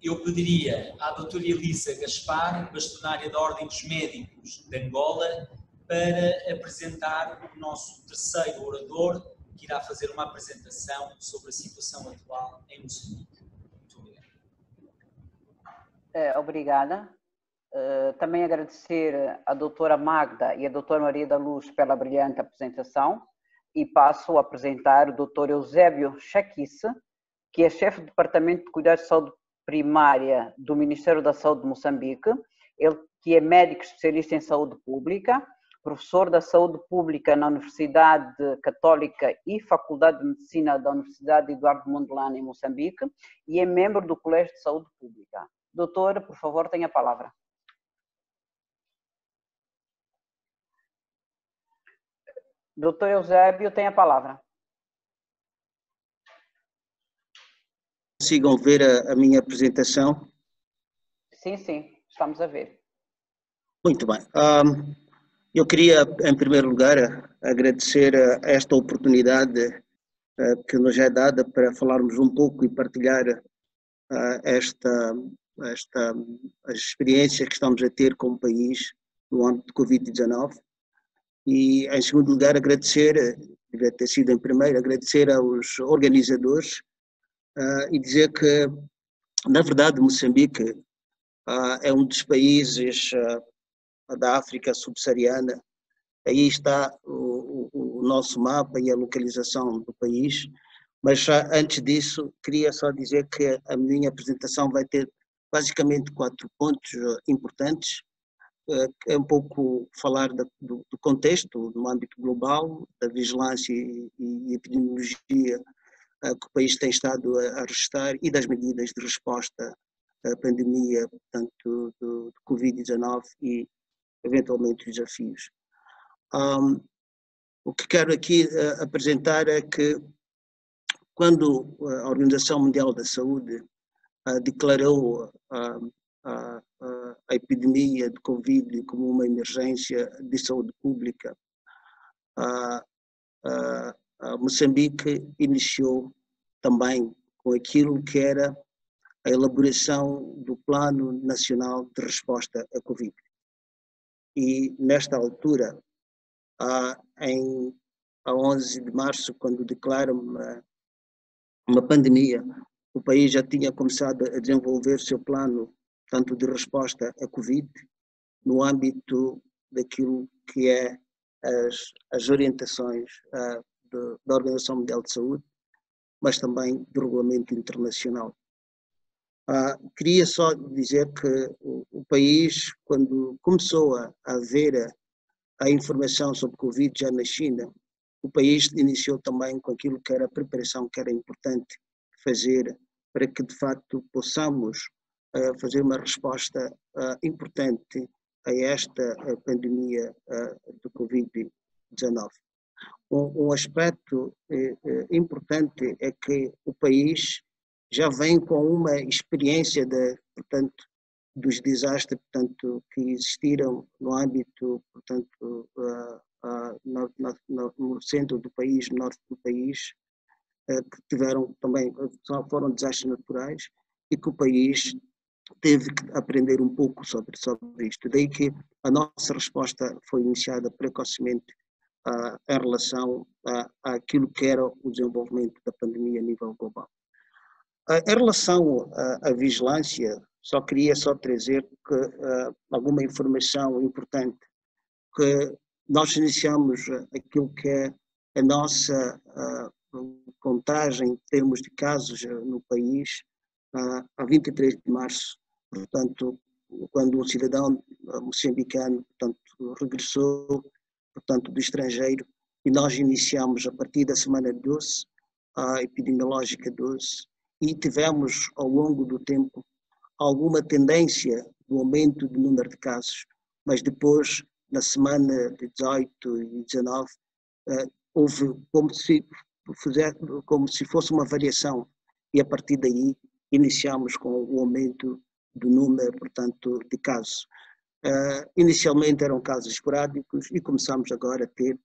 eu pediria à doutora Elisa Gaspar, bastonária da Ordem dos Médicos de Angola, para apresentar o nosso terceiro orador, que irá fazer uma apresentação sobre a situação atual em Moçambique. Muito obrigado. É, obrigada. Uh, também agradecer à doutora Magda e à doutora Maria da Luz pela brilhante apresentação e passo a apresentar o doutor Eusébio Chaquice, que é chefe do Departamento de Cuidados de Saúde primária do Ministério da Saúde de Moçambique, ele que é médico especialista em saúde pública, professor da saúde pública na Universidade Católica e Faculdade de Medicina da Universidade Eduardo Mondlane em Moçambique e é membro do Colégio de Saúde Pública. Doutor, por favor, tenha a palavra. Doutor Eusébio, tem a palavra. consigam ver a, a, minha apresentação? Sim, sim, estamos a ver. Muito bem. Um, eu queria, em primeiro lugar, agradecer esta oportunidade uh, que nos é dada para falarmos um pouco e partilhar uh, esta, esta, as experiências que estamos a ter como país no âmbito de Covid-19. E, em segundo lugar, agradecer, deve ter sido em primeiro, agradecer aos organizadores uh, e dizer que, na verdade, Moçambique uh, é um dos países uh, da África subsaariana. Aí está o, o, o, nosso mapa e a localização do país. Mas antes disso, queria só dizer que a minha apresentação vai ter basicamente quatro pontos importantes. É um pouco falar do, contexto no âmbito global, da vigilância e, epidemiologia que o país tem estado a arrestar e das medidas de resposta à pandemia, portanto, do, do Covid-19 e, eventualmente, os desafios. Um, o que quero aqui uh, apresentar é que, quando a Organização Mundial da Saúde declarou uh, a, epidemia de Covid como uma emergência de saúde pública, Moçambique iniciou também com aquilo que era a elaboração do Plano Nacional de Resposta à Covid. E nesta altura, em, a 11 de março, quando declara uma, uma pandemia, o país já tinha começado a desenvolver seu plano, tanto de resposta à Covid, no âmbito daquilo que é as, as orientações uh, de, da Organização Mundial de Saúde, mas também do regulamento internacional. Ah, queria só dizer que o, o país, quando começou a, a ver a, a, informação sobre Covid já na China, o país iniciou também com aquilo que era a preparação que era importante fazer para que de facto possamos fazer uma resposta uh, importante a esta pandemia do Covid-19. Um, um, aspecto eh, eh, importante é que o país já vem com uma experiência de, portanto, dos desastres portanto, que existiram no âmbito, portanto, uh, uh, no, no, no, centro do país, no norte do país, uh, que tiveram também, foram desastres naturais e que o país teve que aprender um pouco sobre, sobre isto. Daí que a nossa resposta foi iniciada precocemente uh, em relação a, àquilo que era o desenvolvimento da pandemia a nível global. Uh, em relação à, à vigilância, só queria só trazer que, uh, alguma informação importante, que nós iniciamos aquilo que é a nossa contagem em termos de casos no país a 23 de março, portanto, quando um cidadão moçambicano portanto, regressou portanto, do estrangeiro, e nós iniciamos a partir da semana 12, a epidemiológica 12, e tivemos ao longo do tempo alguma tendência do aumento do número de casos, mas depois, na semana de 18 e 19, eh, houve como se, como se fosse uma variação, e a partir daí iniciamos com o aumento do número, portanto, de casos. Uh, inicialmente eram casos esporádicos e começamos agora a ter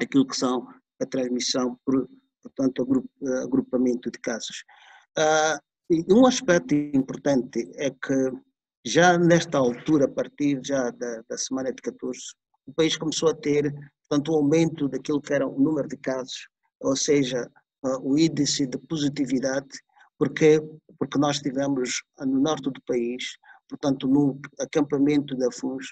aquilo que são a transmissão por, portanto, agrup, agrupamento de casos. Uh, um aspecto importante é que já nesta altura, a partir já da, da semana de 14, o país começou a ter, portanto, um aumento daquilo que era o número de casos, ou seja, uh, o índice de positividade, porque, porque nós tivemos no norte do país portanto, no acampamento da FUNS,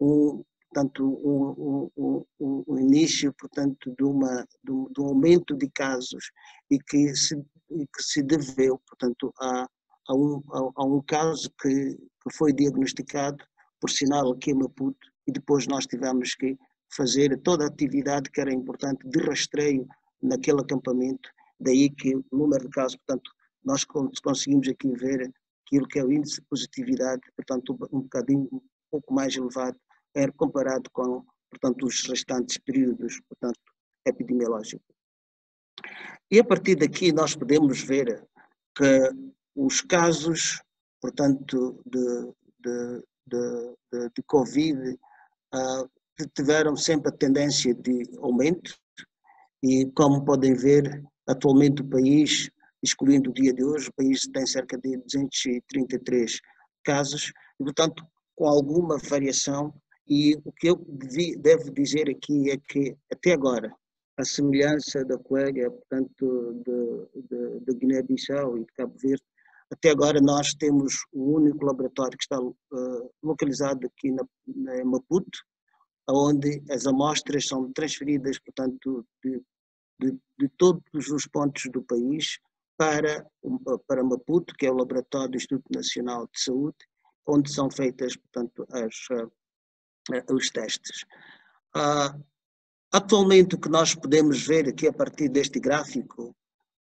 um, portanto, um, um, um, um início, portanto, de, uma, de, um, de um aumento de casos e que se, que se deveu, portanto, a, a, um, a, a um caso que, que foi diagnosticado, por sinal, aqui em Maputo, e depois nós tivemos que fazer toda a atividade que era importante de rastreio naquele acampamento, daí que o número de casos, portanto, nós conseguimos aqui ver aquilo que é o índice de positividade, portanto, um bocadinho, um pouco mais elevado, é comparado com, portanto, os restantes períodos, portanto, epidemiológicos. E a partir daqui nós podemos ver que os casos, portanto, de, de, de, de, Covid uh, tiveram sempre a tendência de aumento e, como podem ver, atualmente o país excluindo o dia de hoje, o país tem cerca de 233 casos, e, portanto, com alguma variação. E o que eu devi, devo dizer aqui é que, até agora, a semelhança da colega, portanto, de, de, de Guiné-Bissau e de Cabo Verde, até agora nós temos o único laboratório que está uh, localizado aqui na, na Maputo, onde as amostras são transferidas, portanto, de, de, de todos os pontos do país para, para Maputo, que é o Laboratório do Instituto Nacional de Saúde, onde são feitas, portanto, as, uh, os testes. Uh, atualmente, o que nós podemos ver aqui a partir deste gráfico,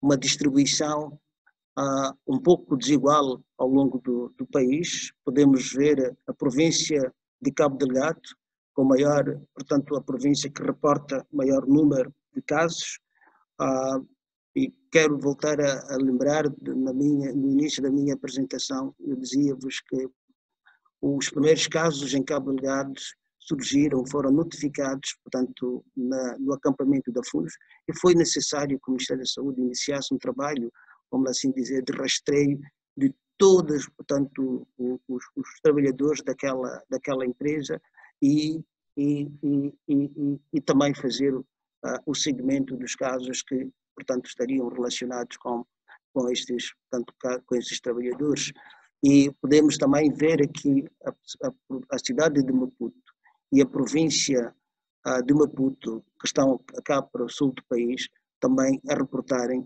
uma distribuição uh, um pouco desigual ao longo do, do, país. Podemos ver a província de Cabo Delgado, com maior, portanto, a província que reporta maior número de casos, Uh, e quero voltar a, a lembrar, minha, no início da minha apresentação, eu dizia-vos que os primeiros casos em Cabo Delgado surgiram, foram notificados, portanto, na, no acampamento da FUNS, e foi necessário que o Ministério da Saúde iniciasse um trabalho, vamos assim dizer, de rastreio de todos, portanto, os, os trabalhadores daquela, daquela empresa e, e, e, e também fazer uh, o segmento dos casos que portanto, estariam relacionados com, com, estes, portanto, com estes trabalhadores. E podemos também ver aqui a, a, a cidade de Maputo e a província uh, de Maputo, que estão cá para o sul do país, também a reportarem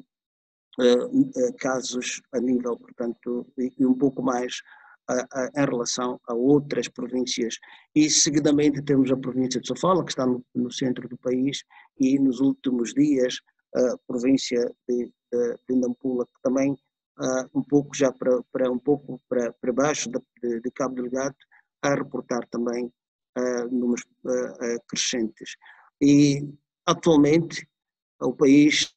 uh, uh, casos a nível, portanto, e, e um pouco mais em relação a outras províncias. E seguidamente temos a província de Sofala, que está no, no centro do país, e nos últimos dias a província de, de, Nampula, que também uh, um pouco já para, para um pouco para, para baixo de, de, Cabo Delgado, a reportar também números crescentes. E atualmente o país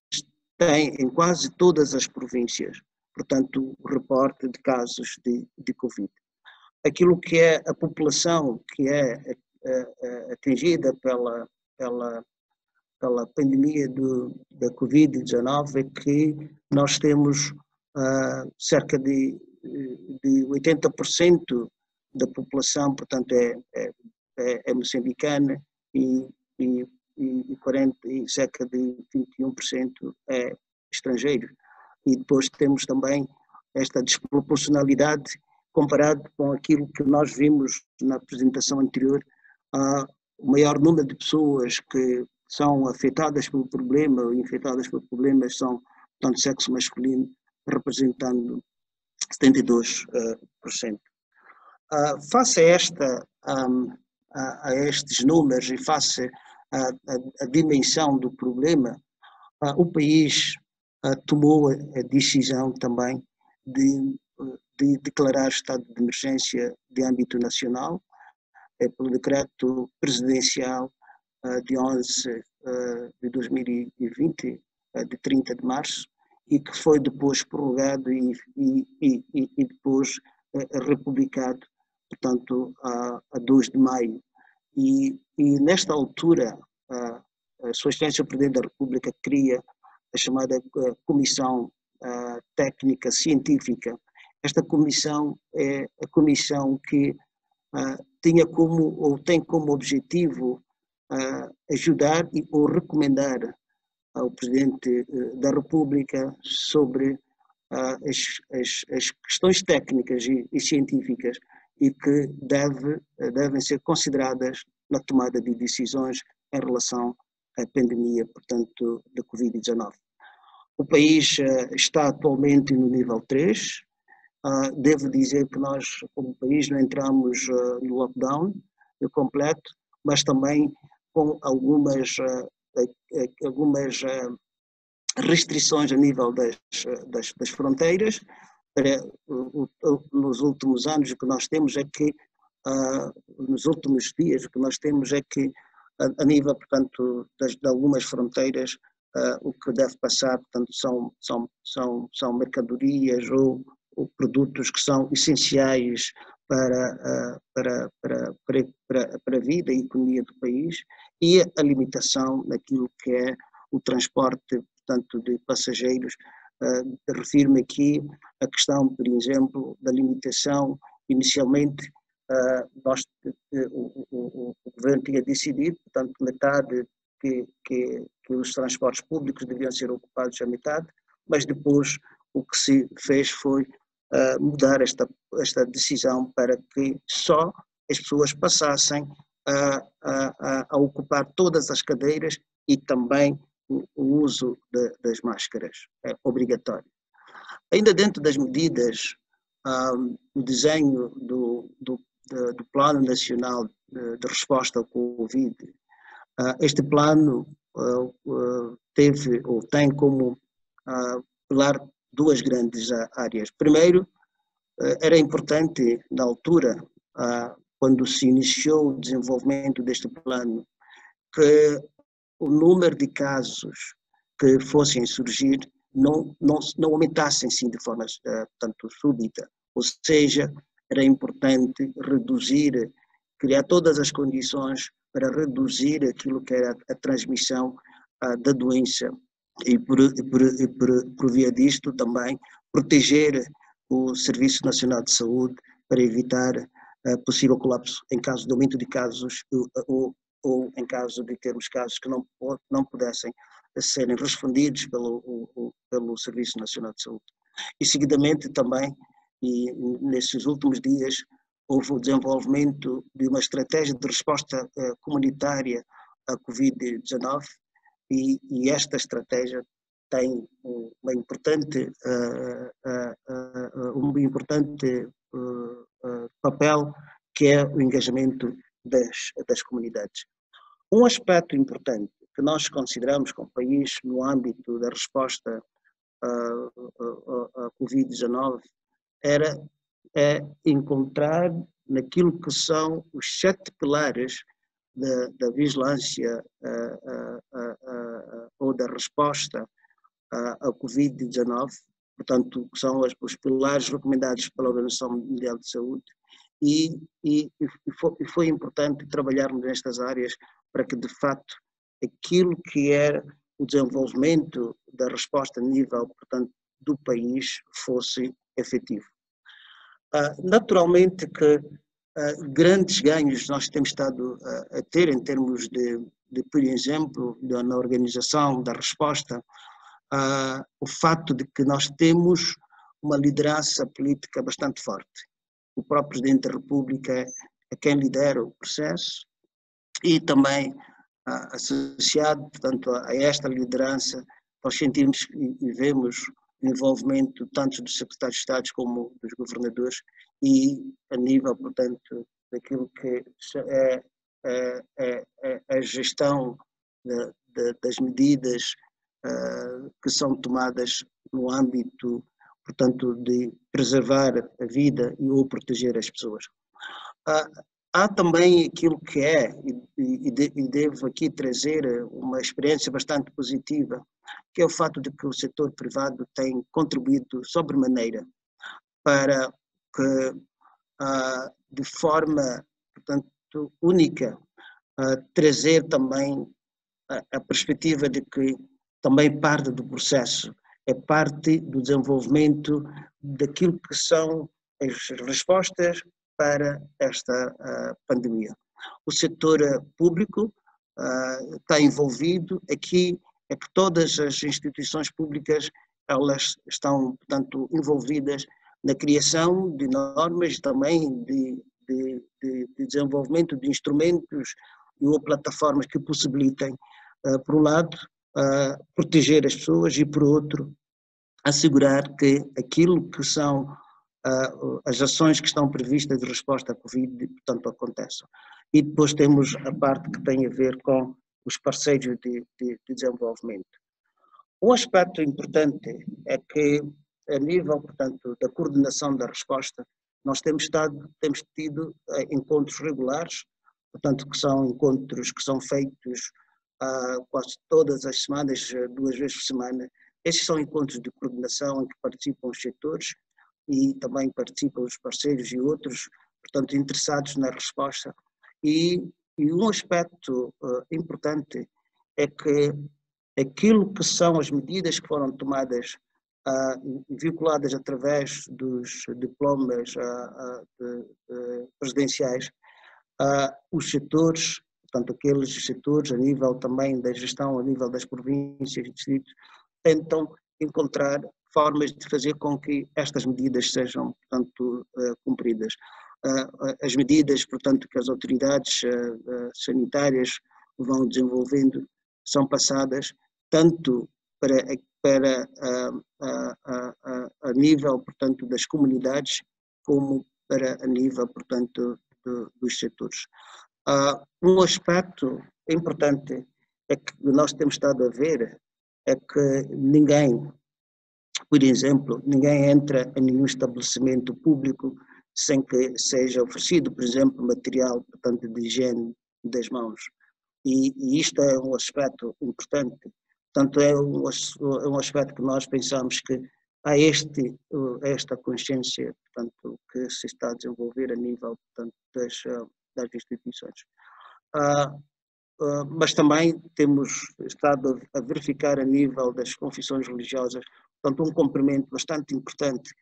tem em quase todas as províncias, portanto, reporte de casos de, de Covid. Aquilo que é a população que é atingida pela, pela, pela pandemia do, da Covid-19 é que nós temos uh, cerca de, de 80% da população, portanto, é, é, é, é moçambicana e, e, e, 40, e cerca de 21% é estrangeiro. E depois temos também esta desproporcionalidade comparado com aquilo que nós vimos na apresentação anterior, o maior número de pessoas que são afetadas pelo problema ou infectadas pelo problema são, tanto sexo masculino, representando 72%. Uh, uh, face a, esta, um, a, a, estes números e face a, a, a dimensão do problema, uh, o país uh, tomou a decisão também de, de declarar estado de emergência de âmbito nacional, é pelo decreto presidencial de 11 uh, de 2020, uh, de 30 de março, e que foi depois prorrogado e, e, e, e depois republicado, portanto, a, a 2 de maio. E, nesta altura, a Sua Excelência o Presidente da República cria a chamada Comissão Técnica Científica. Esta comissão é a comissão que tinha como ou tem como objetivo uh, ajudar e, ou recomendar ao Presidente uh, da República sobre as, as, as, questões técnicas e, e, científicas e que deve, devem ser consideradas na tomada de decisões em relação à pandemia, portanto, da Covid-19. O país está atualmente no nível 3, Uh, devo dizer que nós, como país, não entramos uh, no lockdown completo, mas também com algumas, uh, algumas restrições a nível das, das, das fronteiras. nos últimos anos, o que nós temos é que, nos últimos dias, o que nós temos é que, a, nível, portanto, das, de algumas fronteiras, o que deve passar, portanto, são, são, são, são mercadorias ou produtos que são essenciais para, para, para, para, para a vida e economia do país e a limitação naquilo que é o transporte, portanto, de passageiros. Refiro-me aqui a questão, por exemplo, da limitação, inicialmente, nós, o, o, o governo tinha decidido, portanto, metade que, que, que os transportes públicos deviam ser ocupados a metade, mas depois o que se fez foi uh, mudar esta, esta decisão para que só as pessoas passassem a, a, a ocupar todas as cadeiras e também o, o uso de, das máscaras é obrigatório. Ainda dentro das medidas, um, o desenho do, do, do, Plano Nacional de, de, Resposta ao Covid, uh, este plano uh, teve ou tem como pilar duas grandes áreas. Primeiro, era importante, na altura, quando se iniciou o desenvolvimento deste plano, que o número de casos que fossem surgir não, não, não aumentassem sim de forma eh, tanto súbita. Ou seja, era importante reduzir, criar todas as condições para reduzir aquilo que era a transmissão da doença e por, por, por, por via disto também proteger o Serviço Nacional de Saúde para evitar possível colapso em caso de aumento de casos ou, ou, ou em caso de termos casos que não, não pudessem serem respondidos pelo, o, pelo Serviço Nacional de Saúde. E seguidamente também, e nesses últimos dias, houve o desenvolvimento de uma estratégia de resposta comunitária à Covid-19 e, e, esta estratégia tem uma importante, um importante papel que é o engajamento das, das comunidades. Um aspecto importante que nós consideramos como país no âmbito da resposta à Covid-19 era é encontrar naquilo que são os sete pilares da, da vigilância uh, uh, ou da resposta à Covid-19, portanto, que são os pilares recomendados pela Organização Mundial de Saúde, e, e, e, foi, e foi importante trabalharmos nestas áreas para que, de facto, aquilo que era o desenvolvimento da resposta a nível, portanto, do país fosse efetivo. Uh, naturalmente que uh, grandes ganhos nós temos estado uh, a ter em termos de, de por exemplo, de, na organização da resposta, o fato de que nós temos uma liderança política bastante forte. O próprio Presidente da República é quem lidera o processo e também associado, portanto, a esta liderança, nós sentimos e vemos o envolvimento tanto dos secretários de Estado como dos governadores e a nível, portanto, daquilo que é, é, é, é a gestão de, de, das medidas que são tomadas no âmbito, portanto, de preservar a vida e ou proteger as pessoas. Uh, Há também aquilo que é, e, devo aqui trazer uma experiência bastante positiva, que é o fato de que o setor privado tem contribuído sobremaneira para que, ah, de forma, portanto, única, ah, trazer também a perspectiva de que também parte do processo é parte do desenvolvimento daquilo que são as respostas para esta uh, pandemia. O setor uh, público uh, está envolvido aqui, é que todas as instituições públicas elas estão, portanto, envolvidas na criação de normas também de, de, de, de desenvolvimento de instrumentos ou plataformas que possibilitem, por um lado, proteger as pessoas e, por outro, assegurar que aquilo que são as ações que estão previstas de resposta à Covid, portanto, aconteçam. E depois temos a parte que tem a ver com os parceiros de, de, de desenvolvimento. Um aspecto importante é que, a nível, portanto, da coordenação da resposta, nós temos, estado, temos tido eh, encontros regulares, portanto, que são encontros que são feitos uh, quase todas as semanas, eh, duas vezes por semana. Esses são encontros de coordenação em que participam os setores, e também participam os parceiros e outros, portanto, interessados na resposta. E, e um aspecto uh, importante é que aquilo que são as medidas que foram tomadas, uh, vinculadas através dos diplomas uh, de, de presidenciais, os setores, portanto, aqueles setores a nível também da gestão, a nível das províncias e distritos, tentam encontrar formas de fazer com que estas medidas sejam, portanto, eh, cumpridas. Eh, as medidas, portanto, que as autoridades eh, sanitárias vão desenvolvendo são passadas tanto para, para a, a, a, a nível, portanto, das comunidades, como para a nível, portanto, dos setores. Um aspecto importante é que nós temos estado a ver é que ninguém por exemplo, ninguém entra em nenhum estabelecimento público sem que seja oferecido, por exemplo, material portanto, de higiene das mãos. E, e isto é um aspecto importante. Portanto, é um, é um aspecto que nós pensamos que há este, esta consciência portanto, que se está a desenvolver a nível portanto, das, das instituições. Ah, mas também temos estado a verificar a nível das confissões religiosas Portanto, um cumprimento bastante importante.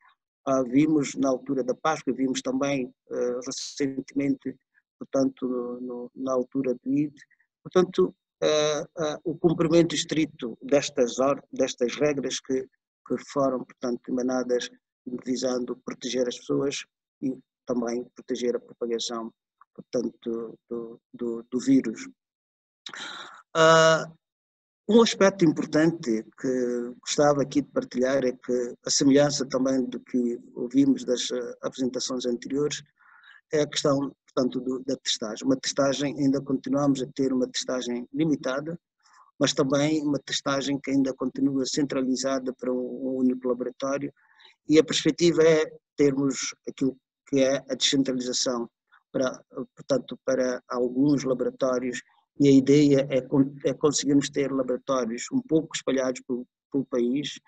Uh, vimos na altura da Páscoa, vimos também uh, recentemente, portanto, no, no, na altura do Id. Portanto, uh, o cumprimento estrito destas, destas regras que, que foram, portanto, emanadas visando proteger as pessoas e também proteger a propagação, portanto, do, do, do vírus. Uh, um aspecto importante que gostava aqui de partilhar é que, a semelhança também do que ouvimos das eh, apresentações anteriores, é a questão, portanto, do, da testagem. Uma testagem, ainda continuamos a ter uma testagem limitada, mas também uma testagem que ainda continua centralizada para um único laboratório, e a perspectiva é termos aquilo que é a descentralização para, portanto, para alguns laboratórios e a ideia é, é conseguirmos ter laboratórios um pouco espalhados pelo, pelo país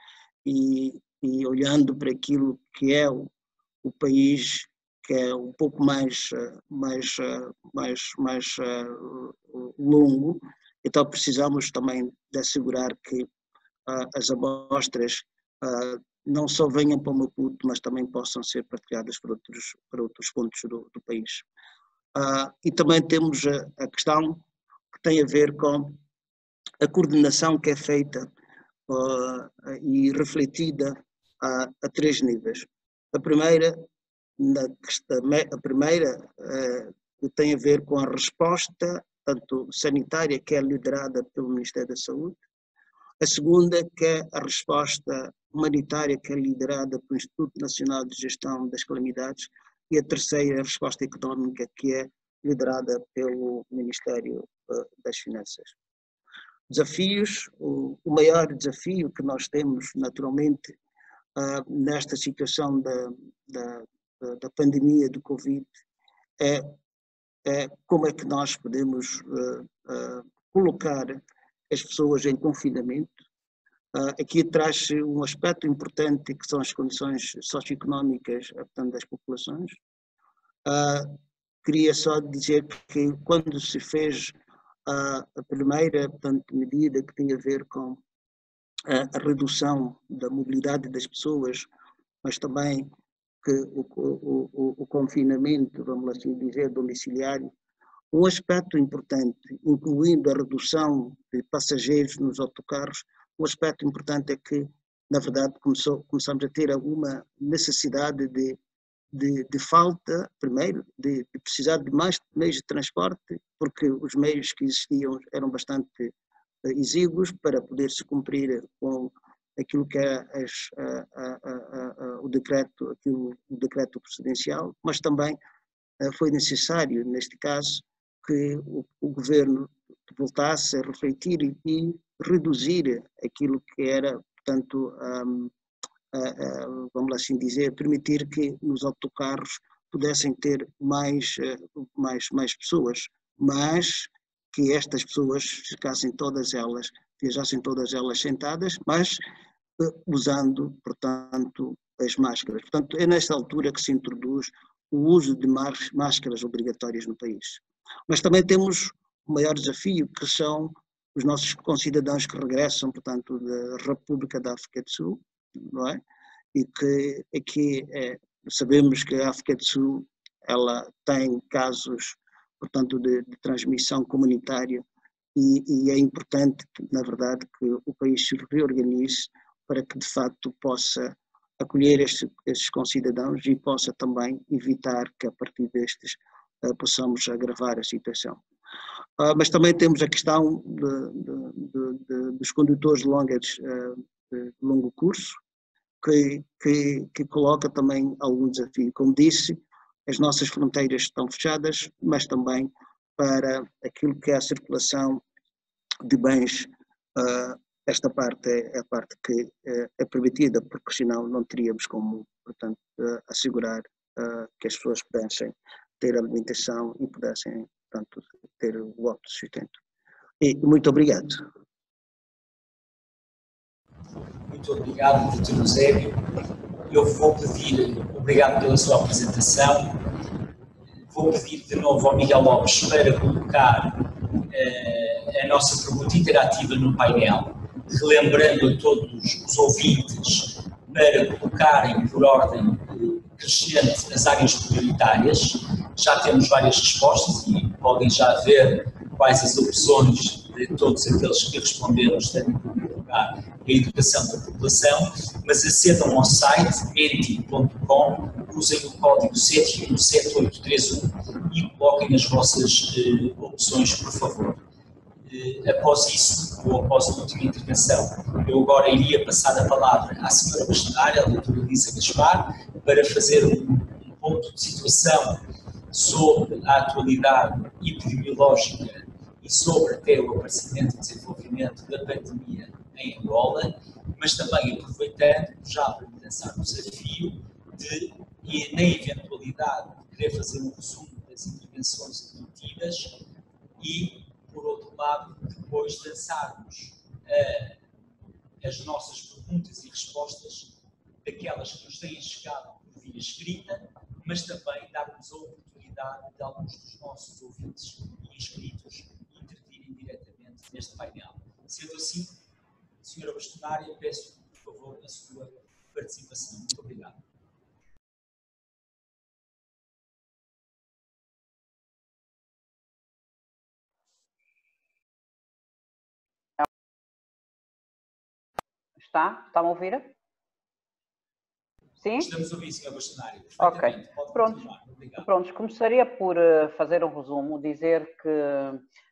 e, e, olhando para aquilo que é o, o, país que é um pouco mais mais mais mais uh, longo então precisamos também de assegurar que uh, as amostras uh, não só venham para Maputo, mas também possam ser partilhadas para outros, para outros pontos do, do país. Uh, e também temos a, a, questão que tem a ver com a coordenação que é feita uh, e refletida a, a, três níveis. A primeira, na, a primeira uh, tem a ver com a resposta tanto sanitária que é liderada pelo Ministério da Saúde, a segunda que é a resposta humanitária que é liderada pelo Instituto Nacional de Gestão das Calamidades e a terceira a resposta económica que é liderada pelo Ministério eh, das Finanças. Desafios, o, maior desafio que nós temos naturalmente ah, nesta situação da, da, da pandemia do Covid é, é como é que nós podemos uh, colocar as pessoas em confinamento aqui traz-se um aspecto importante que são as condições socioeconómicas portanto, das populações. Uh, queria só dizer que quando se fez a primeira portanto, medida que tinha a ver com a redução da mobilidade das pessoas, mas também que o, o, o, o confinamento, vamos assim dizer, domiciliário, um aspecto importante, incluindo a redução de passageiros nos autocarros, um aspecto importante é que, na verdade, começou, começamos a ter alguma necessidade de, de, de falta, primeiro, de, de, precisar de mais meios de transporte, porque os meios que existiam eram bastante eh, exíguos para poder se cumprir com aquilo que é as, a, a, a, o decreto, aquilo, o decreto presidencial, mas também eh, foi necessário, neste caso, que o, o governo voltasse a refletir e reduzir aquilo que era, portanto, um, uh, uh, vamos assim dizer, permitir que nos autocarros pudessem ter mais, uh, mais, mais pessoas, mas que estas pessoas ficassem todas elas, viajassem todas elas sentadas, mas usando, portanto, as máscaras. Portanto, é nesta altura que se introduz o uso de máscaras obrigatórias no país. Mas também temos o maior desafio, que são os nossos concidadãos que regressam, portanto, da República da África do Sul, não é? E que aqui é, sabemos que a África do Sul ela tem casos, portanto, de, de transmissão comunitária e, e, é importante, na verdade, que o país se reorganize para que, de facto, possa acolher estes, concidadãos e possa também evitar que, a partir destes, uh, possamos agravar a situação. Uh, mas também temos a questão de, de, de, dos condutores de, longas, uh, de longo curso, que, que, que, coloca também algum desafio. Como disse, as nossas fronteiras estão fechadas, mas também para aquilo que é a circulação de bens, uh, esta parte é a parte que é, é permitida, porque senão não teríamos como, portanto, assegurar que as pessoas pudessem ter alimentação e pudessem portanto, ter o autossustento. E muito obrigado. Muito obrigado, Dr. Eusébio. Eu vou pedir, obrigado pela sua apresentação, vou pedir de novo ao Miguel Lopes para colocar uh, a nossa pergunta interativa no painel, relembrando a todos os ouvintes para colocarem por ordem crescente as áreas prioritárias. Já temos várias respostas e podem já ver quais as opções de todos aqueles que responderam estão em primeiro lugar a educação da população, mas acedam ao site enti.com, usem o código 717831 e coloquem as vossas uh, opções, por favor. Uh, após isso, ou após a última intervenção, eu agora iria passar a palavra à senhora bastonária, a doutora Elisa Gaspar, para fazer um, um ponto de situação sobre a atualidade epidemiológica e sobre até o aparecimento e desenvolvimento da pandemia em Angola, mas também aproveitando já para lançar o desafio de, e na eventualidade de querer fazer um resumo das intervenções admitidas e, por outro lado, depois lançarmos uh, as nossas perguntas e respostas daquelas que nos têm chegado por via escrita, mas também darmos a oportunidade de alguns dos nossos ouvintes e inscritos intervirem diretamente neste painel. Sendo assim, Senhora Bastonária, peço, por favor, a sua participação. Muito obrigado. Está? Está a ouvir? Sim? Estamos a ouvir, Sr. Bastonário. Ok. Pronto. Pronto, começaria por eh, fazer um resumo, dizer que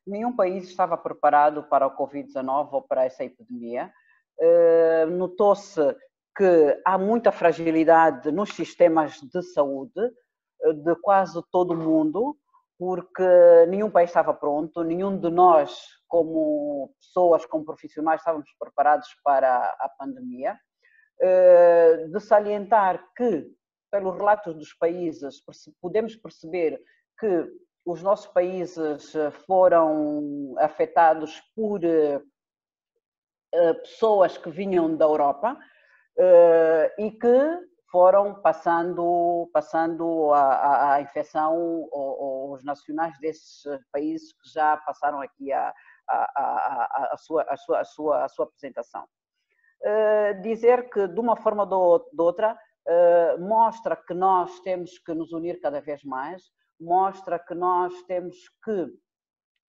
nenhum país estava preparado para o Covid-19 ou para essa epidemia. Eh, notou-se que há muita fragilidade nos sistemas de saúde eh, de quase todo o mundo, porque nenhum país estava pronto, nenhum de nós, como pessoas, como profissionais, estávamos preparados para a pandemia. Eh, de salientar que, pelos relatos dos países, podemos perceber que os nossos países foram afetados por pessoas que vinham da Europa, e que foram passando, passando a, a, a infecção aos nacionais desses países que já passaram aqui a, a, a, sua, a, sua, a, sua, a sua apresentação. Uh, dizer que, de uma forma ou de outra, uh, mostra que nós temos que nos unir cada vez mais, mostra que nós temos que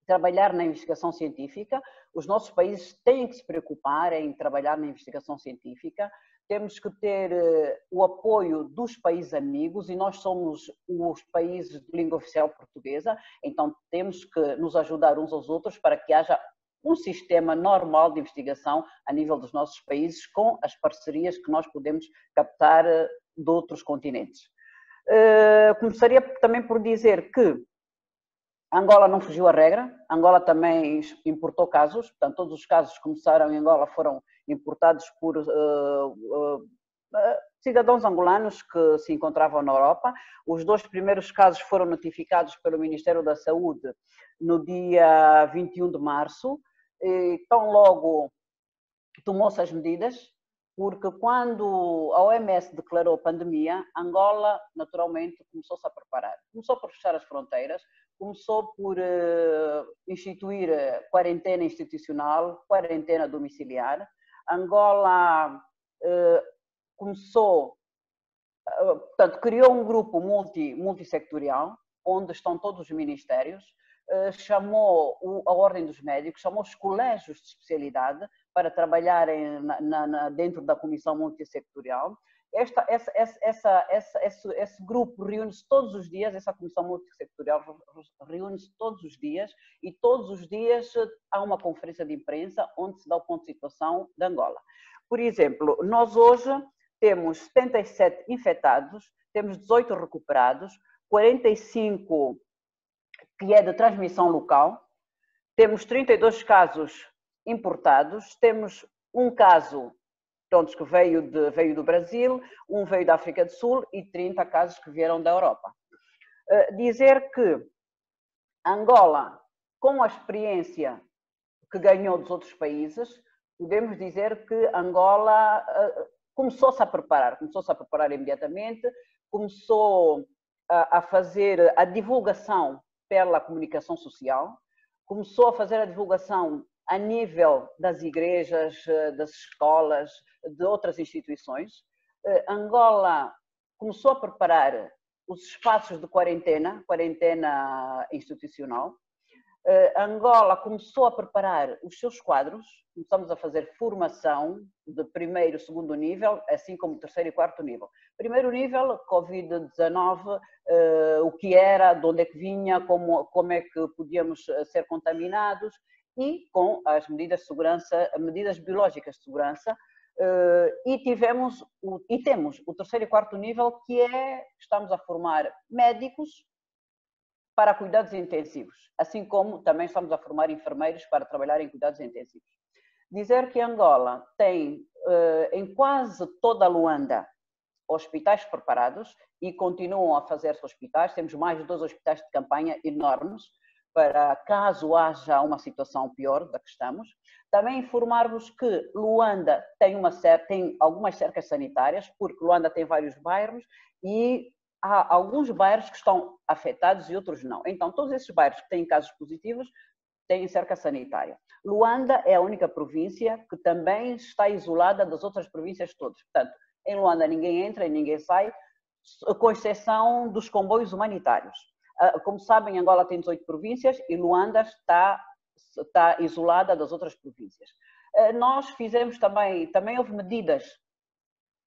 trabalhar na investigação científica. Os nossos países têm que se preocupar em trabalhar na investigação científica temos que ter uh, o apoio dos países amigos e nós somos os países de língua oficial portuguesa, então temos que nos ajudar uns aos outros para que haja um sistema normal de investigação a nível dos nossos países com as parcerias que nós podemos captar uh, de outros continentes. Uh, começaria também por dizer que Angola não fugiu à regra, Angola também importou casos, portanto, todos os casos que começaram em Angola foram importados por uh, uh, cidadãos angolanos que se encontravam na Europa. Os dois primeiros casos foram notificados pelo Ministério da Saúde no dia 21 de março. E, tão logo tomou-se as medidas, porque quando a OMS declarou pandemia, Angola naturalmente começou-se a preparar. Começou por fechar as fronteiras, começou por uh, instituir quarentena institucional, quarentena domiciliar. Angola uh, começou, uh, portanto, criou um grupo multi, multissectorial, onde estão todos os ministérios, chamou a Ordem dos Médicos, chamou os colégios de especialidade para trabalharem na, na, dentro da comissão multissectorial esta, essa, essa, essa, esse, esse grupo reúne-se todos os dias, essa comissão multissectorial reúne-se todos os dias e todos os dias há uma conferência de imprensa onde se dá o ponto de situação de Angola. Por exemplo, nós hoje temos 77 infectados, temos 18 recuperados, 45 que é de transmissão local, temos 32 casos importados, temos um caso pronto, que veio, de, veio do Brasil, um veio da África do Sul e 30 casos que vieram da Europa. Uh, dizer que Angola, com a experiência que ganhou dos outros países, podemos dizer que Angola uh, começou-se a preparar, começou-se a preparar imediatamente, começou a, a fazer a divulgação pela comunicação social, começou a fazer a divulgação a nível das igrejas, eh, das escolas, de outras instituições. Eh, Angola começou a preparar os espaços de quarentena, quarentena institucional. Eh, Angola começou a preparar os seus quadros, começamos a fazer formação de primeiro segundo nível, assim como terceiro e quarto nível. Primeiro nível, Covid-19, o que era, de onde é que vinha, como, como é que podíamos ser contaminados e com as medidas de segurança, medidas biológicas de segurança, eh, e tivemos o, e temos o terceiro e quarto nível que é estamos a formar médicos para cuidados intensivos, assim como também estamos a formar enfermeiros para trabalhar em cuidados intensivos. Dizer que Angola tem eh, em quase toda a Luanda hospitais preparados e continuam a fazer-se hospitais. Temos mais de dois hospitais de campanha enormes para caso haja uma situação pior da que estamos. Também informar-vos que Luanda tem, uma, tem algumas cercas sanitárias, porque Luanda tem vários bairros e há alguns bairros que estão afetados e outros não. Então, todos esses bairros que têm casos positivos têm cerca sanitária. Luanda é a única província que também está isolada das outras províncias todas. Portanto, em Luanda ninguém entra e ninguém sai, com exceção dos comboios humanitários. Ah, como sabem, Angola tem 18 províncias e Luanda está, está isolada das outras províncias. Ah, nós fizemos também, também houve medidas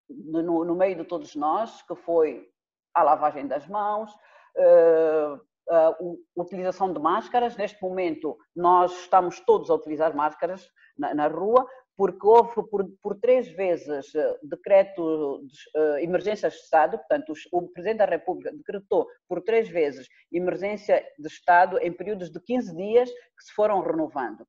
no, no meio de todos nós, que foi a lavagem das mãos, ah, a utilização de máscaras. Neste momento, nós estamos todos a utilizar máscaras na, rua, porque houve por, por três vezes eh, decreto de emergência de Estado, portanto, o Presidente da República decretou por três vezes emergência de Estado em períodos de 15 dias que se foram renovando.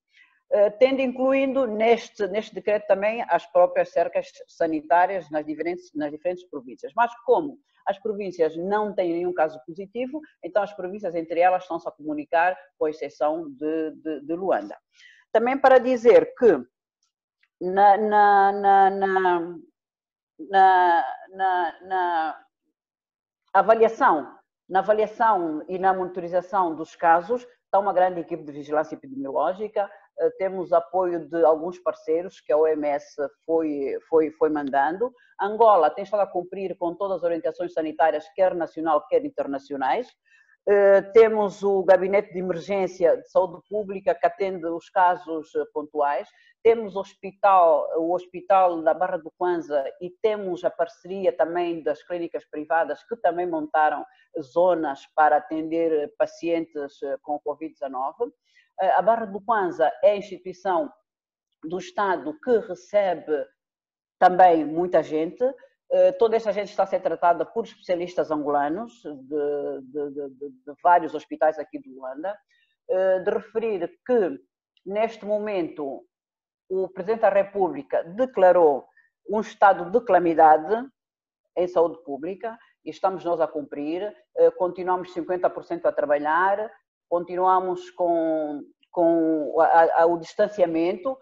Tendo incluindo neste, neste decreto também as próprias cercas sanitárias nas diferentes, nas diferentes províncias. Mas como as províncias não têm nenhum caso positivo, então as províncias entre elas estão-se a comunicar, com exceção de, de, de Luanda. Também para dizer que na, na, na, na, na avaliação, na avaliação e na monitorização dos casos, está uma grande equipe de vigilância epidemiológica, temos apoio de alguns parceiros que a OMS foi, foi, foi mandando. Angola tem estado a cumprir com todas as orientações sanitárias, quer nacional, quer internacionais. Eh, temos o Gabinete de Emergência de Saúde Pública que atende os casos eh, pontuais. Temos o hospital, o hospital da Barra do Kwanza e temos a parceria também das clínicas privadas que também montaram zonas para atender pacientes eh, com Covid-19. A Barra do Kwanza é a instituição do Estado que recebe também muita gente, eh, toda esta gente está a ser tratada por especialistas angolanos de, de, de, de vários hospitais aqui de Luanda. Eh, de referir que, neste momento, o Presidente da República declarou um estado de calamidade em saúde pública e estamos nós a cumprir. Eh, continuamos 50% a trabalhar, continuamos com, com a, a, o distanciamento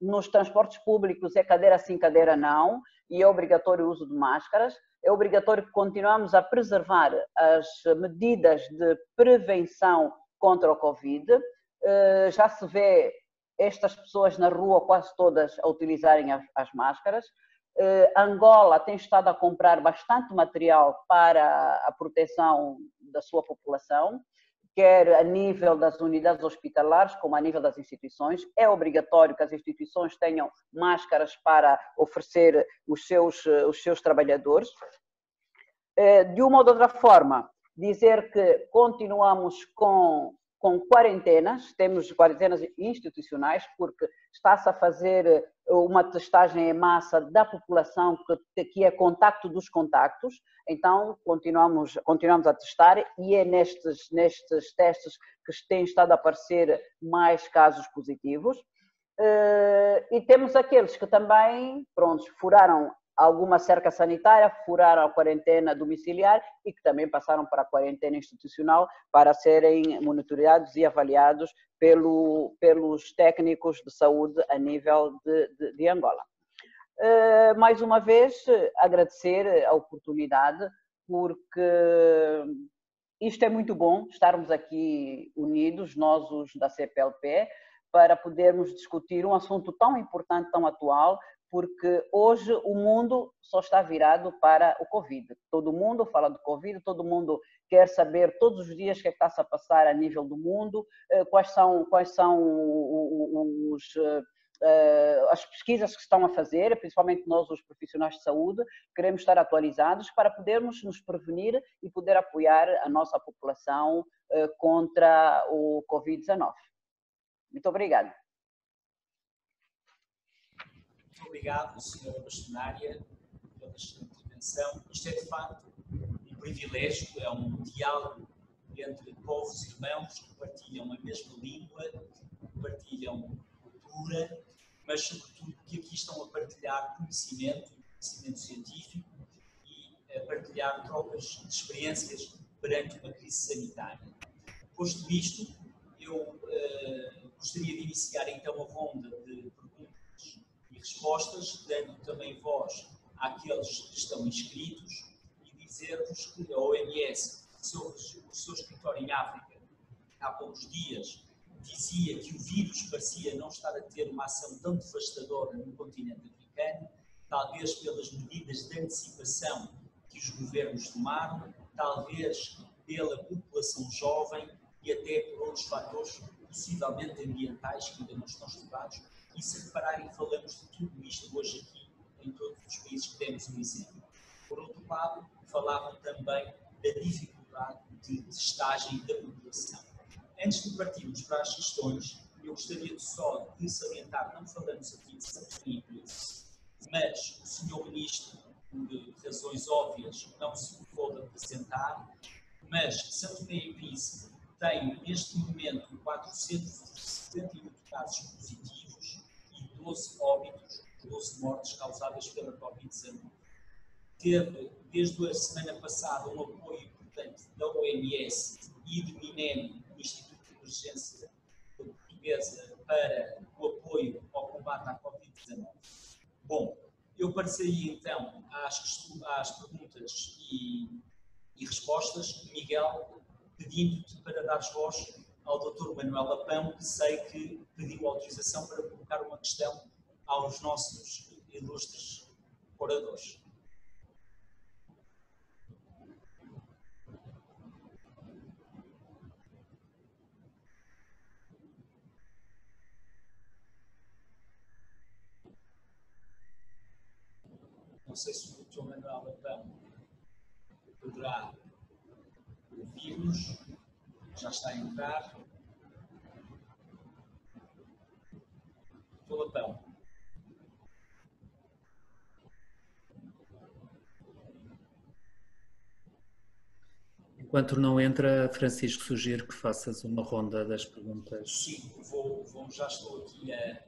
nos transportes públicos é cadeira sim, cadeira não, e é obrigatório o uso de máscaras. É obrigatório que continuamos a preservar as medidas de prevenção contra o Covid. Eh, já se vê estas pessoas na rua, quase todas, a utilizarem as máscaras. Eh, Angola tem estado a comprar bastante material para a proteção da sua população quer a nível das unidades hospitalares, como a nível das instituições. É obrigatório que as instituições tenham máscaras para oferecer os seus, os seus trabalhadores. Eh, de uma ou de outra forma, dizer que continuamos com com quarentenas, temos quarentenas institucionais, porque está-se a fazer eh, uma testagem em massa da população que, que é contacto dos contactos, então continuamos, continuamos a testar e é nestes, nestes testes que têm estado a aparecer mais casos positivos. Eh, e temos aqueles que também, pronto, furaram alguma cerca sanitária, furaram a quarentena domiciliar e que também passaram para a quarentena institucional para serem monitorados e avaliados pelo, pelos técnicos de saúde a nível de, de, de Angola. Uh, mais uma vez, agradecer a oportunidade, porque isto é muito bom, estarmos aqui unidos, nós os da CPLP, para podermos discutir um assunto tão importante, tão atual, porque hoje o mundo só está virado para o Covid. Todo mundo fala do Covid, todo mundo quer saber todos os dias o que, é que está-se a passar a nível do mundo, eh, quais são, quais são os, eh, as pesquisas que estão a fazer, principalmente nós, os profissionais de saúde, queremos estar atualizados para podermos nos prevenir e poder apoiar a nossa população eh, contra o Covid-19. Muito obrigada. Muito obrigado, senhora bastonária, pela sua intervenção. Isto é, de facto, um privilégio, é um diálogo entre povos irmãos que partilham a mesma língua, partilham cultura, mas, sobretudo, que aqui estão a partilhar conhecimento, conhecimento científico e partilhar trocas de experiências perante uma crise sanitária. Posto isto, eu uh, gostaria de iniciar então a ronda respostas, dando também voz àqueles que estão inscritos e dizer-vos que a OMS, sobre o seu escritório em África, há poucos dias, dizia que o vírus parecia não estar a ter uma ação tão devastadora no continente africano, talvez pelas medidas de antecipação que os governos tomaram, talvez pela população jovem e até por outros fatores, possivelmente ambientais, que ainda não estão estudados. E se repararem, falamos de tudo isto hoje aqui, em todos os países que temos um exemplo. Por outro lado, falavam também da dificuldade de testagem da população. Antes de partirmos para as questões, eu gostaria só de salientar, não falamos aqui de Santo mas o Sr. Ministro, por razões óbvias, não se pôde apresentar, mas e Príncipe tem, neste momento, 478 casos positivos e 12 óbitos, 12 mortes causadas pela Covid-19. Teve, desde a semana passada, um apoio importante da OMS e do MINEM, o Instituto de Emergência Portuguesa, para o apoio ao combate à Covid-19. Bom, eu passaria então às, às perguntas e, e respostas. Miguel, pedindo-te para dares voz ao Dr. Manuel Lapão, que sei que pediu autorização para colocar uma questão aos nossos ilustres oradores. Não sei se o Dr. Manuel Lapão poderá ouvir-nos. Já está a entrar. Lapão. Enquanto não entra, Francisco, sugiro que faças uma ronda das perguntas. Sim, vou, vou já estou aqui a,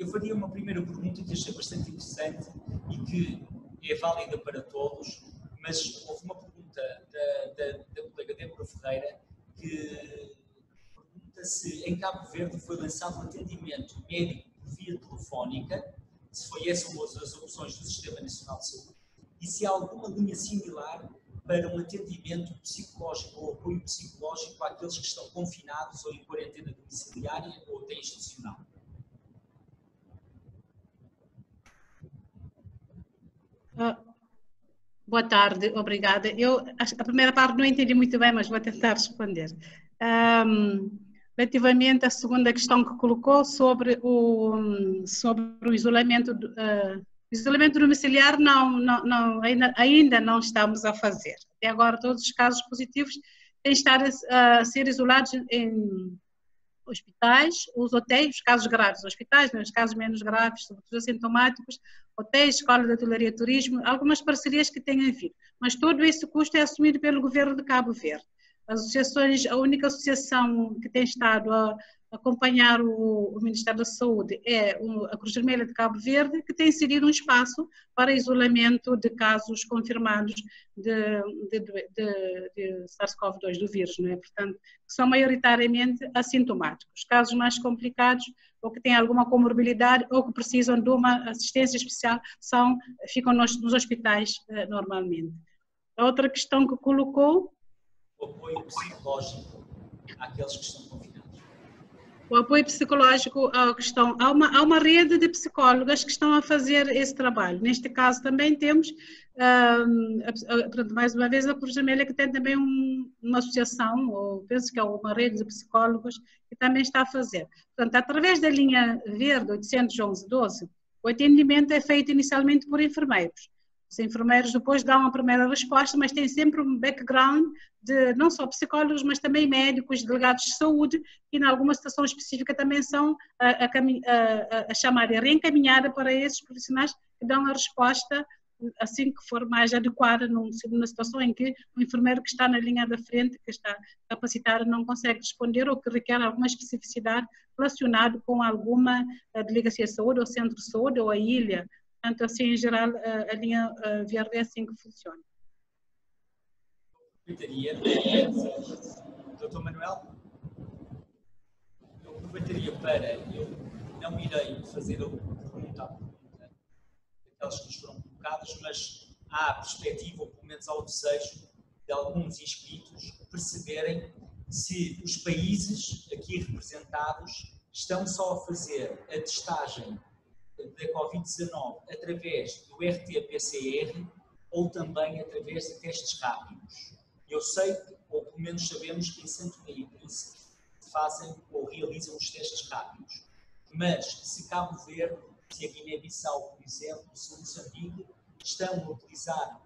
eu faria uma primeira pergunta que achei bastante interessante e que é válida para todos, mas houve uma pergunta da, da, da colega Débora Ferreira que pergunta se em Cabo Verde foi lançado um atendimento médico por via telefónica, se foi essa uma das opções do Sistema Nacional de Saúde, e se há alguma linha similar para um atendimento psicológico ou apoio psicológico àqueles que estão confinados ou em quarentena domiciliária ou até institucional. Boa tarde, obrigada. Eu a primeira parte não entendi muito bem, mas vou tentar responder. Um, relativamente à segunda questão que colocou sobre o, sobre o isolamento, uh, isolamento domiciliar, não, não, não, ainda, ainda não estamos a fazer. Até agora, todos os casos positivos têm estado a, a ser isolados em hospitais, os hotéis, os casos graves, hospitais, né, os casos menos graves, sobretudo assintomáticos, hotéis, escola de hotelaria turismo, algumas parcerias que têm havido. Mas todo esse custo é assumido pelo governo de Cabo Verde. As associações, a única associação que tem estado a acompanhar o, o, Ministério da Saúde é a Cruz Vermelha de Cabo Verde, que tem inserido um espaço para isolamento de casos confirmados de, de, de, de SARS-CoV-2, do vírus, não é? portanto, são maioritariamente assintomáticos. Casos mais complicados, ou que têm alguma comorbilidade, ou que precisam de uma assistência especial, são, ficam nos, nos hospitais eh, normalmente. A outra questão que colocou... O apoio psicológico àqueles que estão confinados o apoio psicológico à questão. Há uma, há uma rede de psicólogas que estão a fazer esse trabalho. Neste caso também temos, um, mais uma vez, a Cruz que tem também um, uma associação, ou penso que é uma rede de psicólogos que também está a fazer. Portanto, através da linha verde 811-12, o atendimento é feito inicialmente por enfermeiros. Os enfermeiros depois dão a primeira resposta, mas tem sempre um background de não só psicólogos, mas também médicos, delegados de saúde, que em alguma situação específica também são a, a, a, a chamada reencaminhada para esses profissionais que dão a resposta assim que for mais adequada numa situação em que o enfermeiro que está na linha da frente, que está capacitado, não consegue responder ou que requer alguma especificidade relacionada com alguma eh, delegacia de saúde ou centro de saúde ou a ilha. Portanto, assim, em geral, a linha verde é assim que funciona. Aproveitaria, doutor Manuel, eu aproveitaria para, eu não irei fazer a pergunta à pergunta daquelas que nos foram colocadas, mas há a perspectiva, ou pelo menos ao desejo, de alguns inscritos perceberem se os países aqui representados estão só a fazer a testagem da Covid-19 através do RT-PCR ou também através de testes rápidos. Eu sei, ou pelo menos sabemos, que em Santo e fazem ou realizam os testes rápidos. Mas se Cabo Verde, se a Guiné-Bissau, por exemplo, se Moçambique, estão a utilizar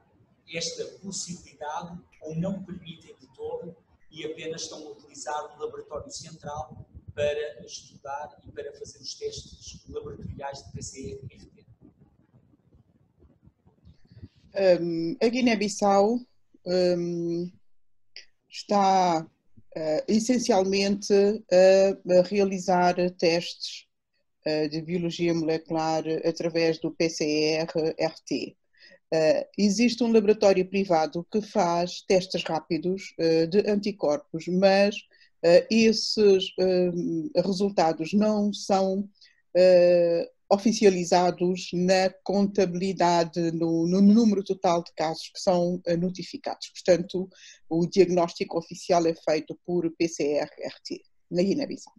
esta possibilidade ou não permitem de todo e apenas estão a utilizar o laboratório central para estudar e para fazer os testes laboratoriais de PCR-RT? Um, a Guiné-Bissau um, está uh, essencialmente a, a, realizar testes uh, de biologia molecular através do PCR-RT. Uh, existe um laboratório privado que faz testes rápidos de anticorpos, mas esses resultados não são oficializados na contabilidade, no, no, número total de casos que são eh, notificados. Portanto, o diagnóstico oficial é feito por PCR-RT, na Guiné-Bissau.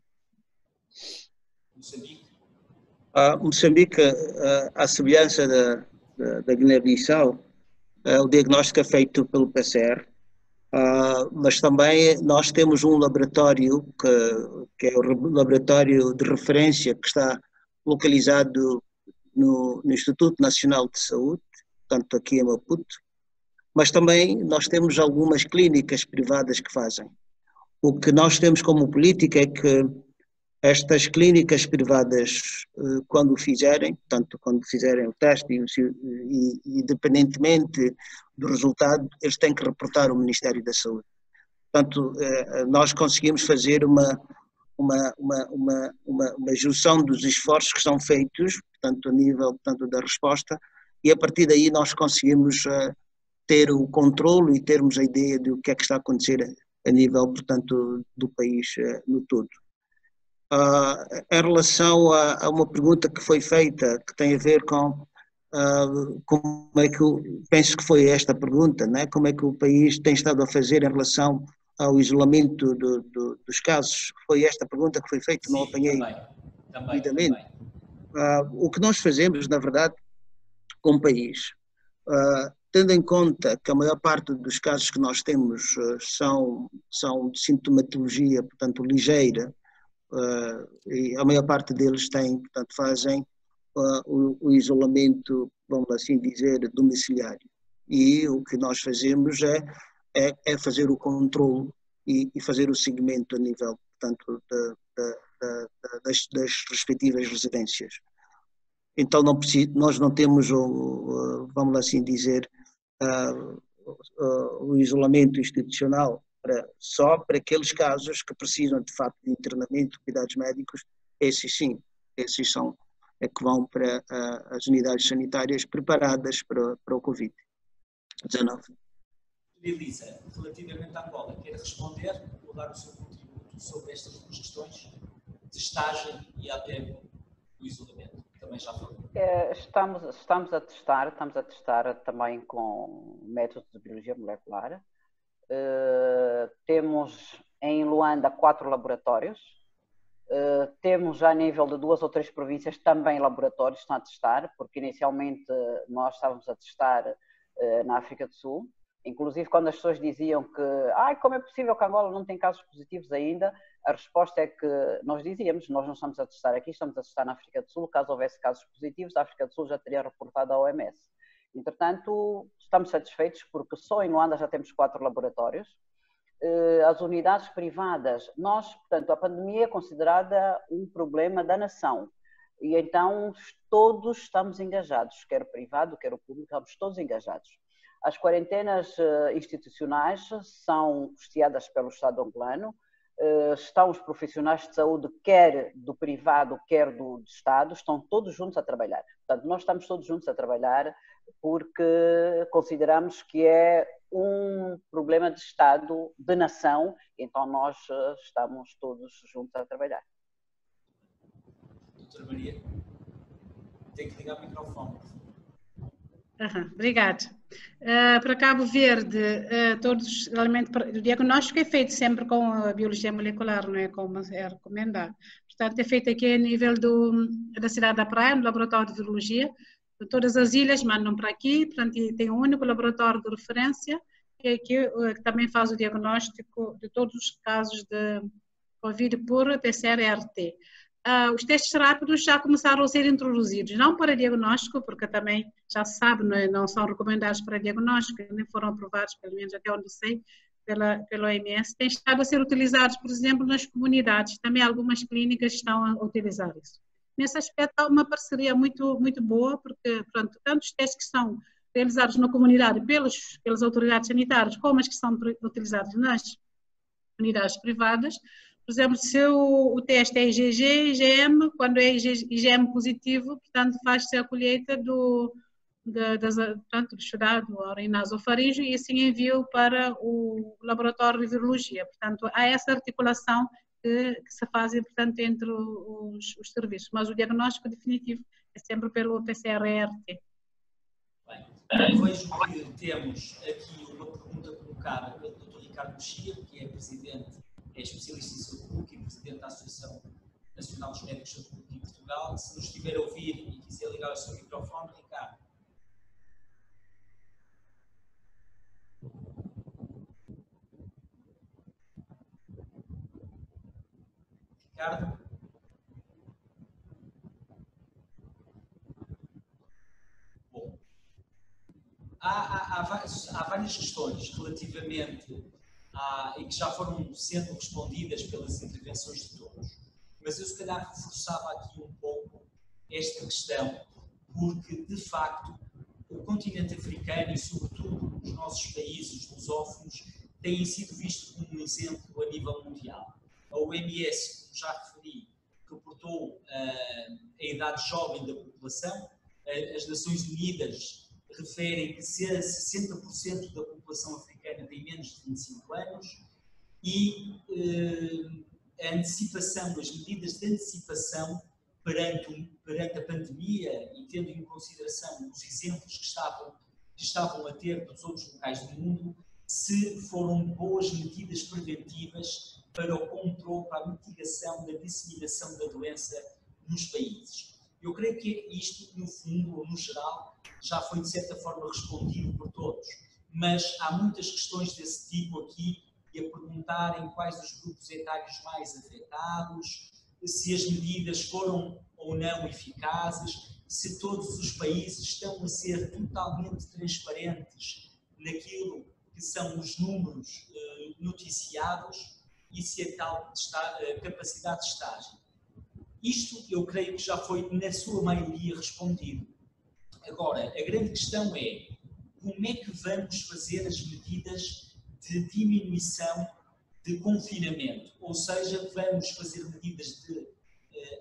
Moçambique? Uh, Moçambique, à semelhança da, da, da Guiné-Bissau, o diagnóstico é feito pelo PCR, Uh, mas também nós temos um laboratório que, que, é o laboratório de referência que está localizado no, no, Instituto Nacional de Saúde, tanto aqui em Maputo, mas também nós temos algumas clínicas privadas que fazem. O que nós temos como política é que estas clínicas privadas, eh, quando fizerem, tanto quando fizerem o teste e, e, independentemente do resultado, eles têm que reportar ao Ministério da Saúde. Portanto, eh, nós conseguimos fazer uma, uma, uma, uma, uma, uma junção dos esforços que são feitos, portanto, a nível portanto, da resposta, e a partir daí nós conseguimos uh, ter o controle e termos a ideia do que é que está a acontecer a nível, portanto, do país no todo. Uh, em relação a, a, uma pergunta que foi feita, que tem a ver com como é que, penso que foi esta pergunta, né? como é que o país tem estado a fazer em relação ao isolamento do, do, dos casos? Foi esta pergunta que foi feita, não apanhei também, também, também. Uh, o que nós fazemos, na verdade, como país, uh, tendo em conta que a maior parte dos casos que nós temos uh, são, são de sintomatologia, portanto, ligeira, e a maior parte deles tem, portanto, fazem o, o isolamento, vamos assim dizer, domiciliário. E o que nós fazemos é é, é fazer o controle e, e, fazer o seguimento a nível, portanto, das, das, respectivas residências. Então não preciso, nós não temos, o, vamos assim dizer, uh, o isolamento institucional para, só para aqueles casos que precisam de facto de internamento, cuidados médicos, esses sim, esses são é que vão para uh, as unidades sanitárias preparadas para, para o Covid-19. Elisa, relativamente à Angola, quer responder ou dar o seu contributo sobre estas duas questões de estágio e até o isolamento? Também já falou. É, estamos, estamos a testar, estamos a testar também com métodos de biologia molecular. Uh, temos em Luanda quatro laboratórios. Uh, temos a nível de duas ou três províncias também laboratórios que estão a testar, porque inicialmente nós estávamos a testar uh, na África do Sul Inclusive, quando as pessoas diziam que, ai, como é possível que Angola não tem casos positivos ainda, a resposta é que nós dizíamos, nós não estamos a testar aqui, estamos a testar na África do Sul, caso houvesse casos positivos, a África do Sul já teria reportado à OMS. Entretanto, estamos satisfeitos porque só em Luanda já temos quatro laboratórios. Eh, as unidades privadas, nós, portanto, a pandemia é considerada um problema da nação. E então todos estamos engajados, quer o privado, quer o público, estamos todos engajados. As quarentenas institucionais são custeadas pelo Estado angolano, estão os profissionais de saúde, quer do privado, quer do, do Estado, estão todos juntos a trabalhar. Portanto, nós estamos todos juntos a trabalhar porque consideramos que é um problema de Estado, de nação, então nós eh, estamos todos juntos a trabalhar. Doutora Maria, tem que ligar o microfone. Uhum, obrigado. Uh, para Cabo Verde, uh, todos o diagnóstico é feito sempre com a biologia molecular, não é como é recomendado. Portanto, é feito aqui a nível do, da cidade da Praia, no laboratório de virologia, Todas as ilhas mandam para aqui, portanto, tem um único laboratório de referência que, que, eh, que também faz o diagnóstico de todos os casos de Covid por PCR-RT. Uh, os testes rápidos já começaram a ser introduzidos, não para diagnóstico, porque também já se sabe, não, é? não são recomendados para diagnóstico, nem foram aprovados, pelo menos até onde sei, pela, pela OMS, têm estado a ser utilizados, por exemplo, nas comunidades. Também algumas clínicas estão a utilizar isso nesse aspecto há uma parceria muito, muito boa, porque pronto, tanto os testes que são realizados na comunidade pelos, pelas autoridades sanitárias, como as que são utilizados nas unidades privadas. Por exemplo, se o, o teste é IgG, IgM, quando é IgM positivo, portanto, faz-se a colheita do, portanto, do chorado, nasofaríngeo e assim envio para o laboratório de virologia. Portanto, há essa articulação que, que se fazem, portanto, entre os, os, serviços. Mas o diagnóstico definitivo é sempre pelo PCR-RT. Bem, vejo que temos aqui uma pergunta colocada pelo Dr. Ricardo Mexia, que é presidente, é especialista em saúde pública e presidente da Associação Nacional dos Médicos de Saúde Pública em Portugal. Se nos estiver a ouvir e quiser ligar o seu microfone, Ricardo. Ricardo? Bom, há, há, há, há várias questões relativamente a, e que já foram sendo respondidas pelas intervenções de todos, mas eu se calhar reforçava aqui um pouco esta questão, porque de facto o continente africano e sobretudo os nossos países lusófonos têm sido vistos como um exemplo a nível mundial. A OMS já referi, reportou uh, a idade jovem da população. As Nações Unidas referem que 60% da população africana tem menos de 25 anos e uh, a antecipação, as medidas de antecipação perante, perante a pandemia e tendo em consideração os exemplos que estavam, que estavam a ter nos outros locais do mundo, se foram boas medidas preventivas para o controle, para a mitigação da disseminação da doença nos países. Eu creio que isto, no fundo, no geral, já foi de certa forma respondido por todos, mas há muitas questões desse tipo aqui e a perguntarem quais os grupos etários mais afetados, se as medidas foram ou não eficazes, se todos os países estão a ser totalmente transparentes naquilo que são os números eh, noticiados e se a tal capacidade de estágio. Isto eu creio que já foi, na sua maioria, respondido. Agora, a grande questão é como é que vamos fazer as medidas de diminuição de confinamento? Ou seja, vamos fazer medidas de uh,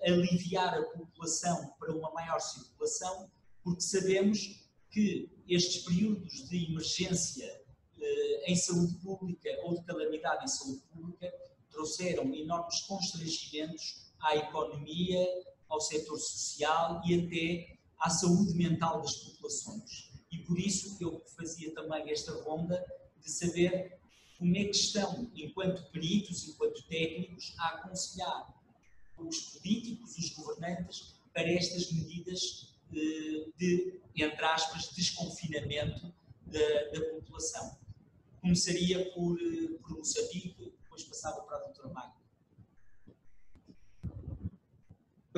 aliviar a população para uma maior circulação, porque sabemos que estes períodos de emergência em saúde pública ou de calamidade em saúde pública trouxeram enormes constrangimentos à economia, ao setor social e até à saúde mental das populações. E por isso eu fazia também esta ronda de saber como é que estão, enquanto peritos, enquanto técnicos, a aconselhar os políticos, os governantes, para estas medidas de, de entre aspas, desconfinamento da, da população começaria por, eh, por Moçambique, depois passava para a doutora Magda.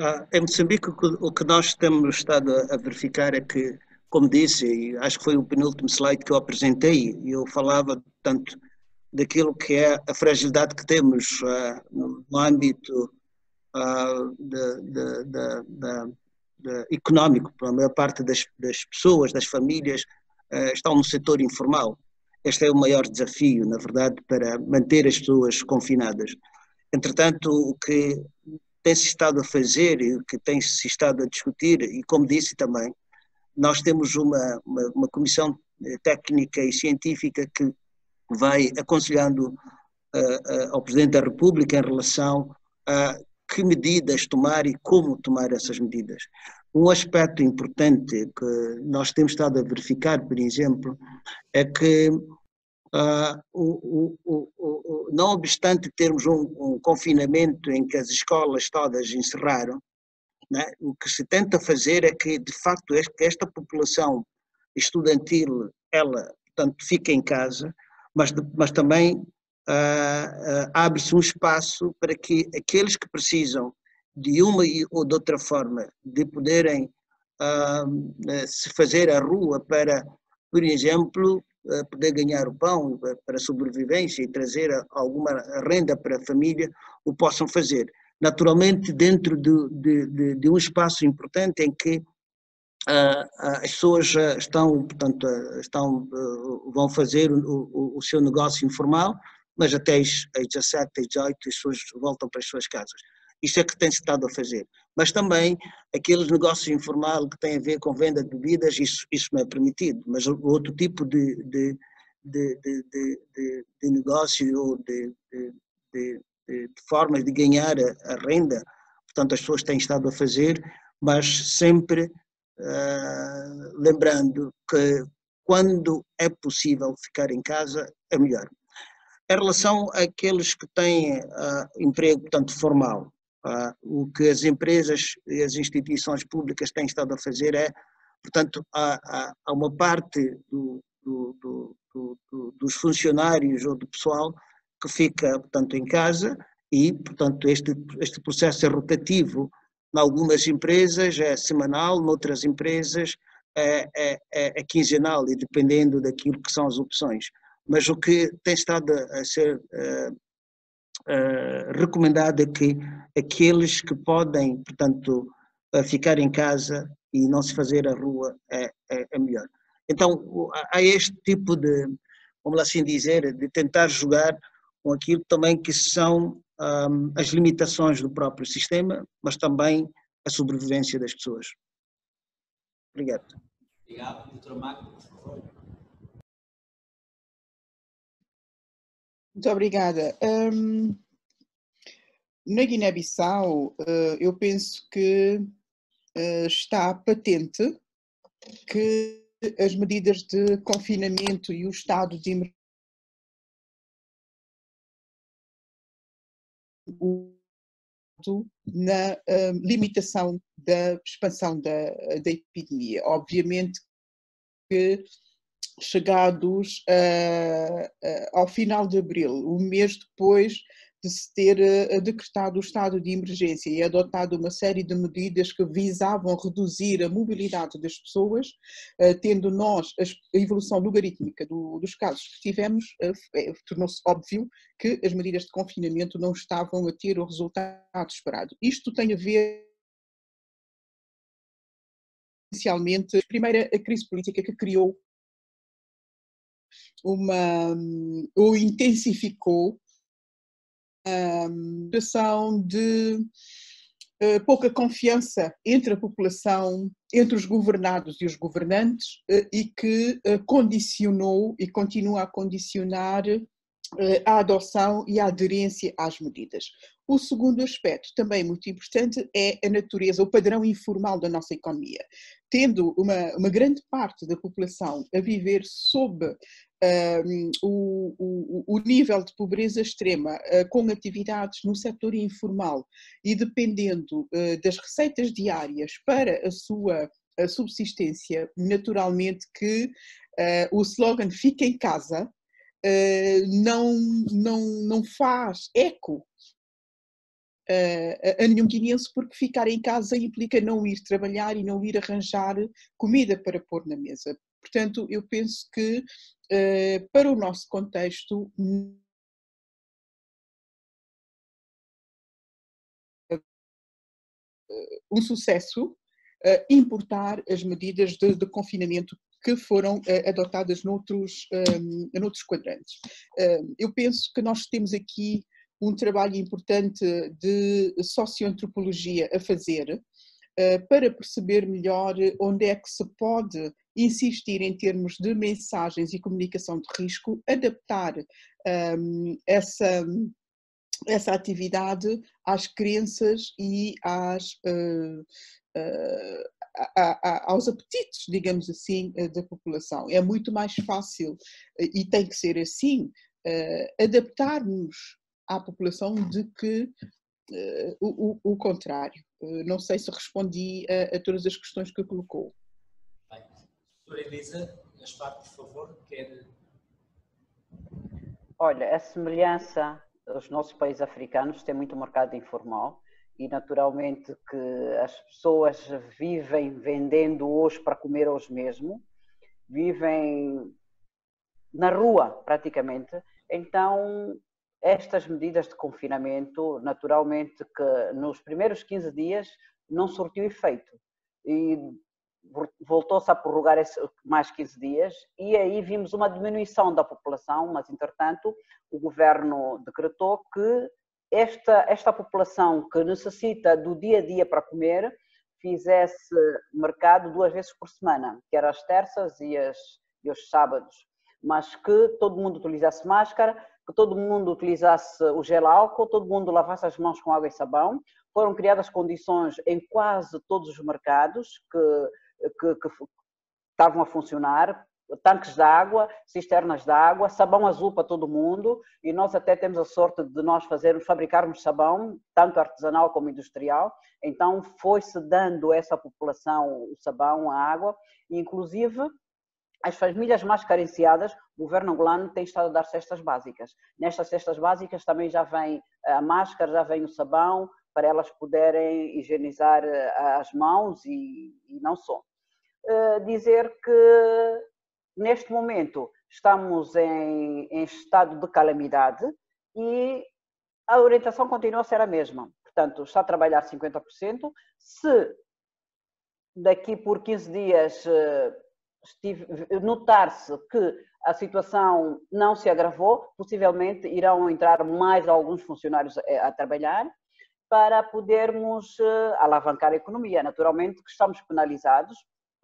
Ah, em Moçambique, o que nós temos estado a verificar é que, como disse, acho que foi o penúltimo slide que eu apresentei, eu falava tanto daquilo que é a fragilidade que temos uh, no âmbito uh, de, de, de, de, económico, a maior parte das, das pessoas, das famílias, uh, estão no setor informal. Este é o maior desafio, na verdade, para manter as pessoas confinadas. Entretanto, o que tem-se estado a fazer e o que tem-se estado a discutir, e como disse também, nós temos uma, uma, uma comissão técnica e científica que vai aconselhando uh, uh, ao Presidente da República em relação a que medidas tomar e como tomar essas medidas. Um aspecto importante que nós temos estado a verificar, por exemplo, é que, uh, o, o, o, não obstante termos um, um, confinamento em que as escolas todas encerraram, né, o que se tenta fazer é que, de facto, esta população estudantil, ela, portanto, fica em casa, mas, mas também uh, uh, abre-se um espaço para que aqueles que precisam de uma ou de outra forma de poderem se fazer à rua para, por exemplo, poder ganhar o pão para a sobrevivência e trazer alguma renda para a família, o possam fazer. Naturalmente, dentro de, de, de, de um espaço importante em que as pessoas estão, portanto, estão, vão fazer o, o, o seu negócio informal, mas até às 17, às 18 as pessoas voltam para as suas casas. Isso é que tem-se estado a fazer. Mas também aqueles negócios informais que têm a ver com venda de bebidas, isso, isso não é permitido. Mas outro tipo de, de, de, de, de, negócio ou de, formas de ganhar a, a, renda, portanto, as pessoas têm estado a fazer, mas sempre uh, lembrando que quando é possível ficar em casa, é melhor. Em relação àqueles que têm uh, emprego, portanto, formal, Uh, o que as empresas e as instituições públicas têm estado a fazer é, portanto, há, há, uma parte do, do, do, dos funcionários ou do pessoal que fica, portanto, em casa e, portanto, este, este processo é rotativo. Em algumas empresas é semanal, noutras empresas é, é, é, é quinzenal e dependendo daquilo que são as opções. Mas o que tem estado a ser uh, uh, recomendado é que aqueles que podem, portanto, uh, ficar em casa e não se fazer a rua é, é, é melhor. Então, há este tipo de, vamos assim dizer, de tentar jogar com aquilo também que são um, as limitações do próprio sistema, mas também a sobrevivência das pessoas. Obrigado. Obrigado, doutora Magno, por favor. Muito obrigada. Um, na Guiné-Bissau, uh, eu penso que uh, está patente que as medidas de confinamento e o estado de emergência na uh, limitação da expansão da, da epidemia. Obviamente que chegados uh, uh, ao final de abril, um mês depois de se ter uh, decretado o estado de emergência e adotado uma série de medidas que visavam reduzir a mobilidade das pessoas, tendo nós a evolução logarítmica do, dos casos que tivemos, tornou-se óbvio que as medidas de confinamento não estavam a ter o resultado esperado. Isto tem a ver inicialmente, primeira a crise política que criou uma, ou intensificou a situação de uh, pouca confiança entre a população, entre os governados e os governantes, uh, e que uh, condicionou e continua a condicionar a adoção e a aderência às medidas. O segundo aspecto, também muito importante, é a natureza, o padrão informal da nossa economia. Tendo uma, uma grande parte da população a viver sob um, o, o, o, nível de pobreza extrema uh, com atividades no setor informal e dependendo uh, das receitas diárias para a sua a subsistência, naturalmente que uh, o slogan Fica em casa não, não, não faz eco a, a nenhum guineense porque ficar em casa implica não ir trabalhar e não ir arranjar comida para pôr na mesa. Portanto, eu penso que uh, para o nosso contexto um sucesso importar as medidas de, de confinamento que foram adotadas noutros, um, noutros quadrantes. eu penso que nós temos aqui um trabalho importante de socioantropologia a fazer para perceber melhor onde é que se pode insistir em termos de mensagens e comunicação de risco, adaptar um, essa, essa atividade às crenças e às, uh, uh, a, a, aos apetites, digamos assim, uh, da população. É muito mais fácil, e tem que ser assim, adaptarmos à população de que o, o, o, contrário. não sei se respondi a, a todas as questões que colocou. Doutora Elisa Gaspar, por favor, quer. Olha, a semelhança, os nossos países africanos têm muito mercado informal e naturalmente que as pessoas vivem vendendo hoje para comer hoje mesmo, vivem na rua praticamente. Então, estas medidas de confinamento, naturalmente que nos primeiros 15 dias não surtiu efeito. E voltou-se a prorrogar mais 15 dias e aí vimos uma diminuição da população, mas entretanto o governo decretou que esta, esta população que necessita do dia a dia para comer fizesse mercado duas vezes por semana, que era as terças e, as, e os sábados, mas que todo mundo utilizasse máscara, que todo mundo utilizasse o gel álcool, todo mundo lavasse as mãos com água e sabão. Foram criadas condições em quase todos os mercados que que, que estavam a funcionar, tanques de água, cisternas de água, sabão azul para todo mundo e nós até temos a sorte de nós fazermos, fabricarmos sabão, tanto artesanal como industrial, então foi-se dando essa população o sabão, a água, e inclusive as famílias mais carenciadas, o governo angolano tem estado a dar cestas básicas. Nestas cestas básicas também já vem a máscara, já vem o sabão, para elas poderem higienizar eh, as mãos e, e não só. Uh, dizer que neste momento estamos em, em, estado de calamidade e a orientação continua a ser a mesma. Portanto, está a trabalhar 50%. Se daqui por 15 dias uh, notar-se que a situação não se agravou, possivelmente irão entrar mais alguns funcionários a, trabalhar para podermos uh, alavancar a economia. Naturalmente que estamos penalizados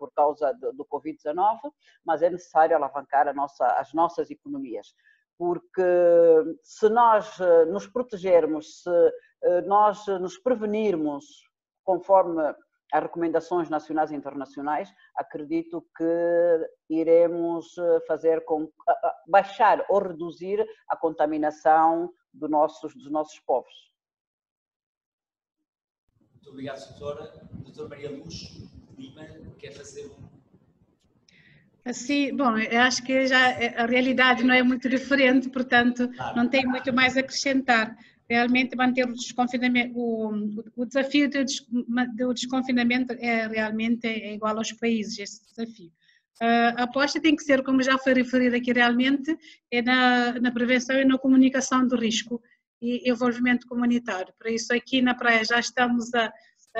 por causa do, do Covid-19, mas é necessário alavancar nossa, as nossas economias. Porque se nós uh, nos protegermos, se uh, nós nos prevenirmos conforme as recomendações nacionais e internacionais, acredito que iremos fazer com baixar ou reduzir a contaminação do nossos, dos nossos povos. Muito obrigado, doutora. Doutora Maria Luz Lima, quer fazer um. Assim, bom, eu acho que já a realidade não é muito diferente, portanto, claro. não tem muito mais a acrescentar. Realmente manter o desconfinamento, o, o desafio do, do desconfinamento é realmente é igual aos países, esse desafio. Uh, a aposta tem que ser, como já foi referido aqui realmente, é na, na prevenção e na comunicação do risco e envolvimento comunitário. Por isso, aqui na praia já estamos a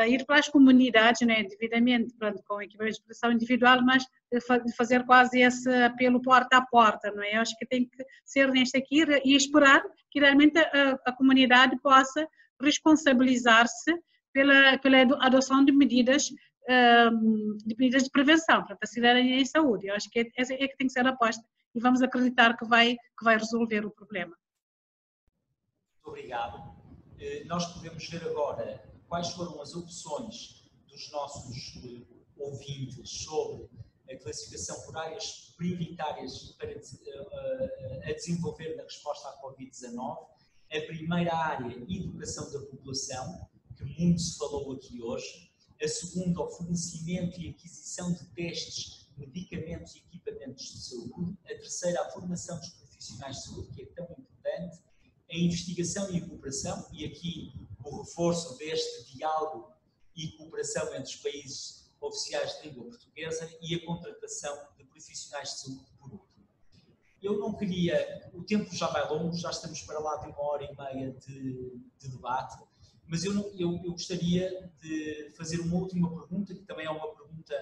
ir para as comunidades, né, devidamente, pronto, com equipamento de proteção individual, mas de fazer quase esse apelo porta a porta, não é? Eu acho que tem que ser neste aqui e esperar que realmente a, a comunidade possa responsabilizar-se pela, pela adoção de medidas um, de medidas de prevenção para a cidadania em saúde. Eu acho que é, que tem que ser a aposta e vamos acreditar que vai, que vai resolver o problema obrigado. Eh, nós podemos ver agora quais foram as opções dos nossos eh, ouvintes sobre a classificação por áreas prioritárias para, eh, a desenvolver na resposta à Covid-19. A primeira área, educação da população, que muito se falou aqui hoje. A segunda, o fornecimento e aquisição de testes, medicamentos e equipamentos de saúde. A terceira, a formação dos profissionais de saúde, que é tão importante a investigação e a cooperação, e aqui o reforço deste diálogo e cooperação entre os países oficiais de língua portuguesa e a contratação de profissionais de saúde por último. Eu não queria, o tempo já vai longo, já estamos para lá de uma hora e meia de, de debate, Mas eu, eu, eu gostaria de fazer uma última pergunta, que também é uma pergunta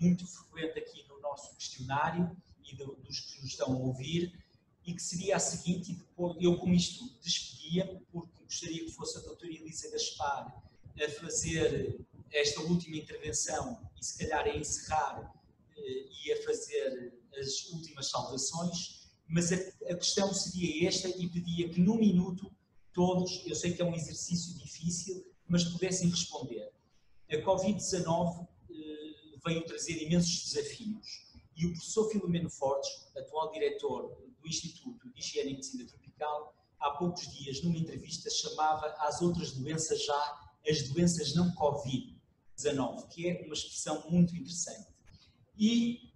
muito frequente aqui no nosso questionário e do, dos que nos estão a ouvir, e que seria a seguinte, e eu com isto despedia, porque gostaria que fosse a doutora Elisa Gaspar a fazer esta última intervenção e se calhar a encerrar eh, e a fazer as últimas saudações, mas a, a questão seria esta e pedia que num minuto todos, eu sei que é um exercício difícil, mas pudessem responder. A Covid-19 eh, veio trazer imensos desafios e o professor Filomeno Fortes, atual diretor do Instituto de Higiene e Medicina Tropical, há poucos dias, numa entrevista, chamava às outras doenças já as doenças não Covid-19, que é uma expressão muito interessante. E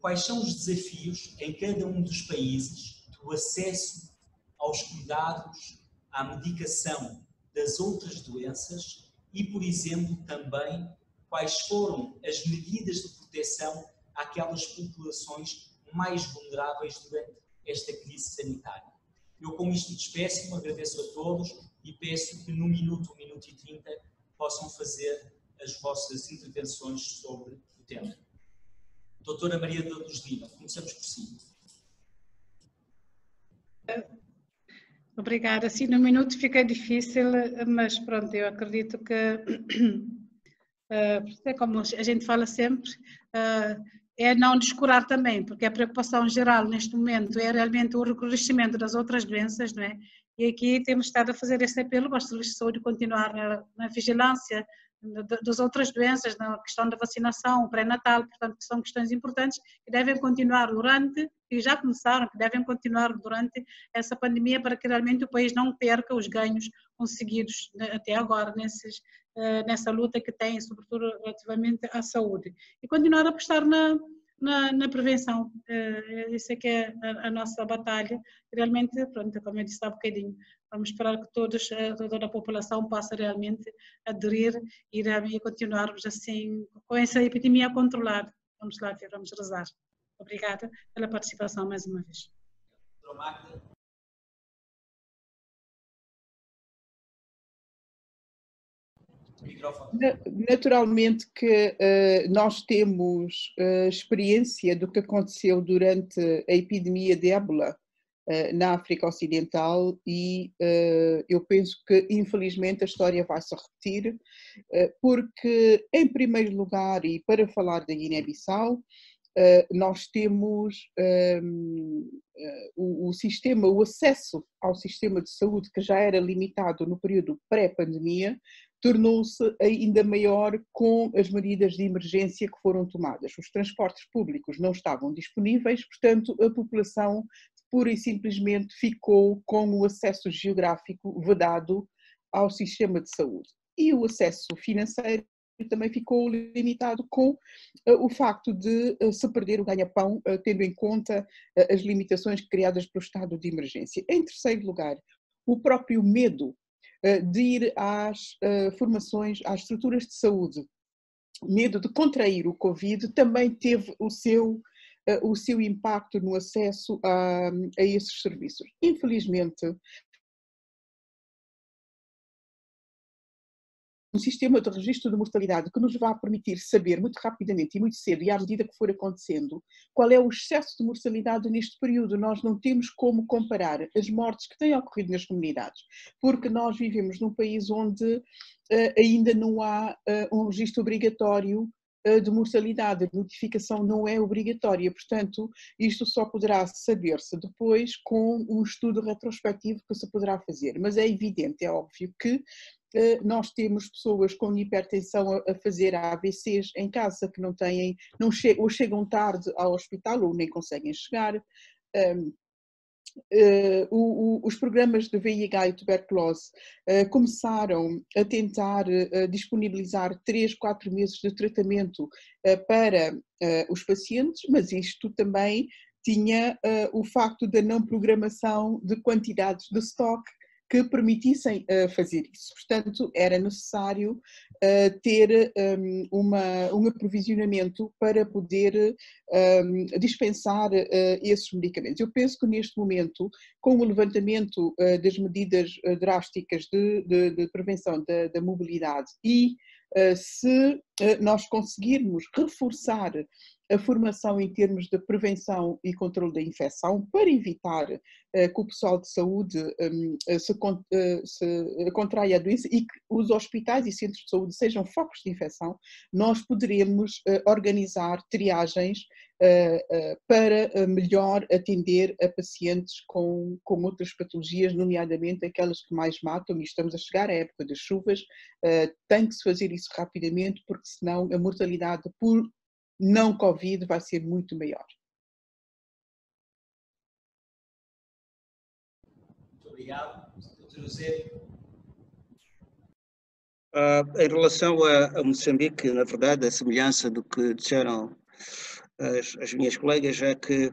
quais são os desafios em cada um dos países do acesso aos cuidados, à medicação das outras doenças e, por exemplo, também quais foram as medidas de proteção àquelas populações mais vulneráveis durante esta crise sanitária. Eu, com isto despeço-me, agradeço a todos e peço que, no minuto, um minuto e trinta, possam fazer as vossas intervenções sobre o tema. Doutora Maria dos Lima, começamos por si. Obrigada. Assim, no minuto fica difícil, mas pronto, eu acredito que, é como a gente fala sempre, é não descurar também, porque a preocupação geral neste momento é realmente o recrudescimento das outras doenças, não é? E aqui temos estado a fazer esse apelo para os serviços de continuar na, na vigilância das outras doenças, na questão da vacinação, pré-natal, portanto, que são questões importantes que devem continuar durante, e já começaram, que devem continuar durante essa pandemia para que realmente o país não perca os ganhos conseguidos né, até agora nesses, nessa luta que tem, sobretudo relativamente à saúde. E continuar a apostar na, na, na prevenção. Uh, isso é que é a, a, nossa batalha. Realmente, pronto, como eu disse há bocadinho, vamos esperar que todos, eh, toda a população possa realmente aderir e, continuarmos assim, com essa epidemia controlada. Vamos lá vamos rezar. Obrigada pela participação mais uma vez. Naturalmente que uh, nós temos uh, experiência do que aconteceu durante a epidemia de ébola uh, na África Ocidental e eu penso que infelizmente a história vai se repetir porque em primeiro lugar e para falar da Guiné-Bissau nós temos um, o, o sistema, o acesso ao sistema de saúde que já era limitado no período pré-pandemia, tornou-se ainda maior com as medidas de emergência que foram tomadas. Os transportes públicos não estavam disponíveis, portanto, a população pura e simplesmente ficou com o acesso geográfico vedado ao sistema de saúde. E o acesso financeiro também ficou limitado com uh, o facto de uh, se perder o ganha-pão, uh, tendo em conta as limitações criadas pelo estado de emergência. Em terceiro lugar, o próprio medo eh, de ir às eh, formações, às estruturas de saúde, medo de contrair o Covid, também teve o seu, eh, o seu impacto no acesso a, a esses serviços. Infelizmente, um sistema de registro de mortalidade que nos vá permitir saber muito rapidamente e muito cedo e à medida que for acontecendo qual é o excesso de mortalidade neste período. Nós não temos como comparar as mortes que têm ocorrido nas comunidades, porque nós vivemos num país onde uh, ainda não há uh, um registro obrigatório uh, de mortalidade, a notificação não é obrigatória, portanto, isto só poderá saber-se depois com um estudo retrospectivo que se poderá fazer. Mas é evidente, é óbvio que nós temos pessoas com hipertensão a fazer AVCs em casa que não têm, não che ou chegam tarde ao hospital ou nem conseguem chegar. Um, Uh, o, o, os programas de VIH e tuberculose uh, começaram a tentar uh, disponibilizar 3, 4 meses de tratamento para os pacientes, mas isto também tinha o facto da não programação de quantidades de estoque que permitissem uh, fazer isso. Portanto, era necessário uh, ter um, uma, um aprovisionamento para poder um, dispensar uh, esses medicamentos. Eu penso que neste momento, com o levantamento das medidas drásticas de, de, de prevenção da, da mobilidade e se nós conseguirmos reforçar a formação em termos de prevenção e controle da infecção para evitar uh, que o pessoal de saúde um, eh, se, uh, se contraia a doença e que os hospitais e centros de saúde sejam focos de infecção, nós poderemos organizar triagens para melhor atender a pacientes com, com outras patologias, nomeadamente aquelas que mais matam, e estamos a chegar à época das chuvas, tem que se fazer isso rapidamente, porque senão a mortalidade por não Covid vai ser muito maior. Muito obrigado. Doutor José. Uh, em relação a, a, Moçambique, na verdade, a semelhança do que disseram as, as minhas colegas é que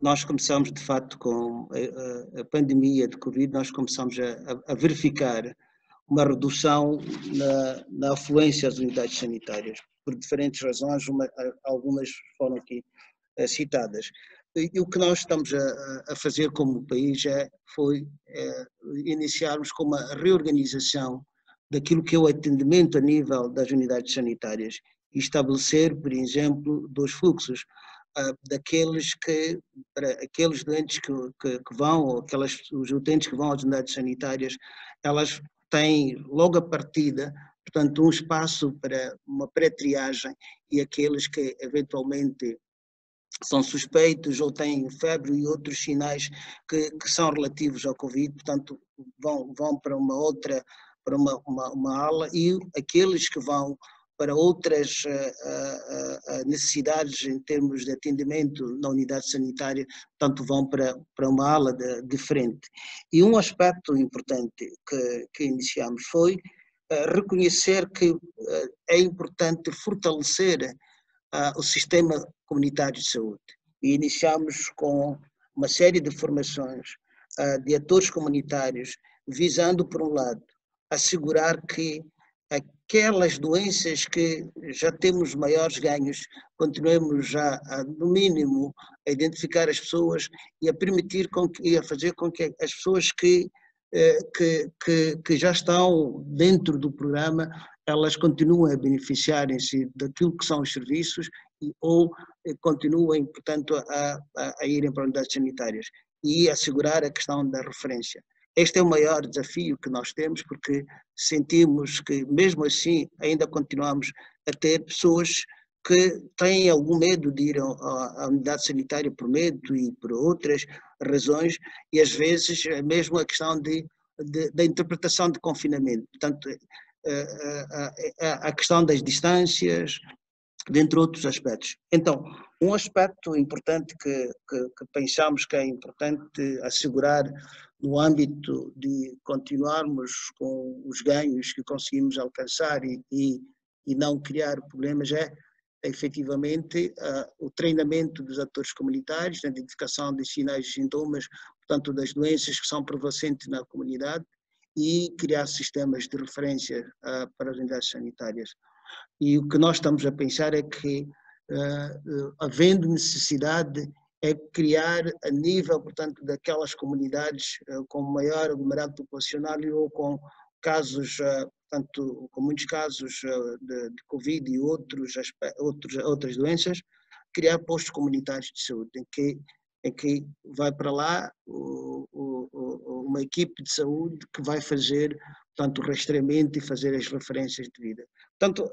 nós começamos, de facto, com a, a pandemia de Covid, nós começamos a, a verificar uma redução na, na afluência às unidades sanitárias por diferentes razões, uma, algumas foram aqui uh, citadas. E, o que nós estamos a, a fazer como país é, foi é, iniciarmos com uma reorganização daquilo que é o atendimento a nível das unidades sanitárias e estabelecer, por exemplo, dois fluxos. Uh, daqueles que, para aqueles doentes que, que, que, vão, ou aquelas, os utentes que vão às unidades sanitárias, elas têm logo a partida portanto, um espaço para uma pré-triagem e aqueles que eventualmente são suspeitos ou têm febre e outros sinais que, que são relativos ao Covid, portanto, vão, vão para uma outra, para uma, uma, uma ala e aqueles que vão para outras uh, uh, necessidades em termos de atendimento na unidade sanitária, tanto vão para, para uma ala de, diferente. E um aspecto importante que, que iniciamos foi reconhecer que eh, é importante fortalecer o sistema comunitário de saúde. E iniciamos com uma série de formações de atores comunitários, visando, por um lado, assegurar que aquelas doenças que já temos maiores ganhos, continuemos já, a, no mínimo, a identificar as pessoas e a permitir com que, e a fazer com que as pessoas que eh, que, que, que já estão dentro do programa, elas continuam a beneficiarem-se daquilo que são os serviços e, ou eh, continuem, portanto, a, a, a irem para unidades sanitárias e assegurar a questão da referência. Este é o maior desafio que nós temos, porque sentimos que, mesmo assim, ainda continuamos a ter pessoas que têm algum medo de ir à, unidade sanitária por medo e por outras razões, e às vezes é mesmo a questão de, de da interpretação de confinamento. Portanto, a, a, a questão das distâncias, dentre outros aspectos. Então, um aspecto importante que, que, que, pensamos que é importante assegurar no âmbito de continuarmos com os ganhos que conseguimos alcançar e, e, e não criar problemas é efetivamente uh, o treinamento dos atores comunitários, a identificação de sinais e sintomas, portanto, das doenças que são prevalecentes na comunidade e criar sistemas de referência uh, para as unidades sanitárias. E o que nós estamos a pensar é que, uh, havendo necessidade, é criar a nível, portanto, daquelas comunidades com maior aglomerado populacional ou com casos portanto, com muitos casos eh, de, de Covid e outros, outros, outras doenças, criar postos comunitários de saúde, em que, em que vai para lá o, o, uma equipe de saúde que vai fazer portanto, o rastreamento e fazer as referências de vida. Portanto,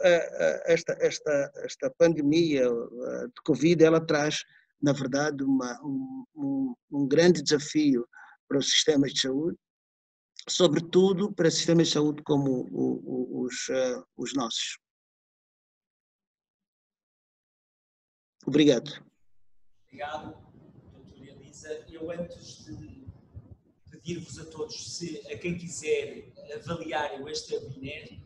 esta, esta, esta pandemia eh, de Covid, ela traz, na verdade, uma, um, um grande desafio para os sistemas de saúde, sobretudo para sistemas de saúde como os, uh, os nossos. Obrigado. Obrigado, doutora Elisa. Eu antes de pedir-vos a todos, se a quem quiser avaliar este webinar,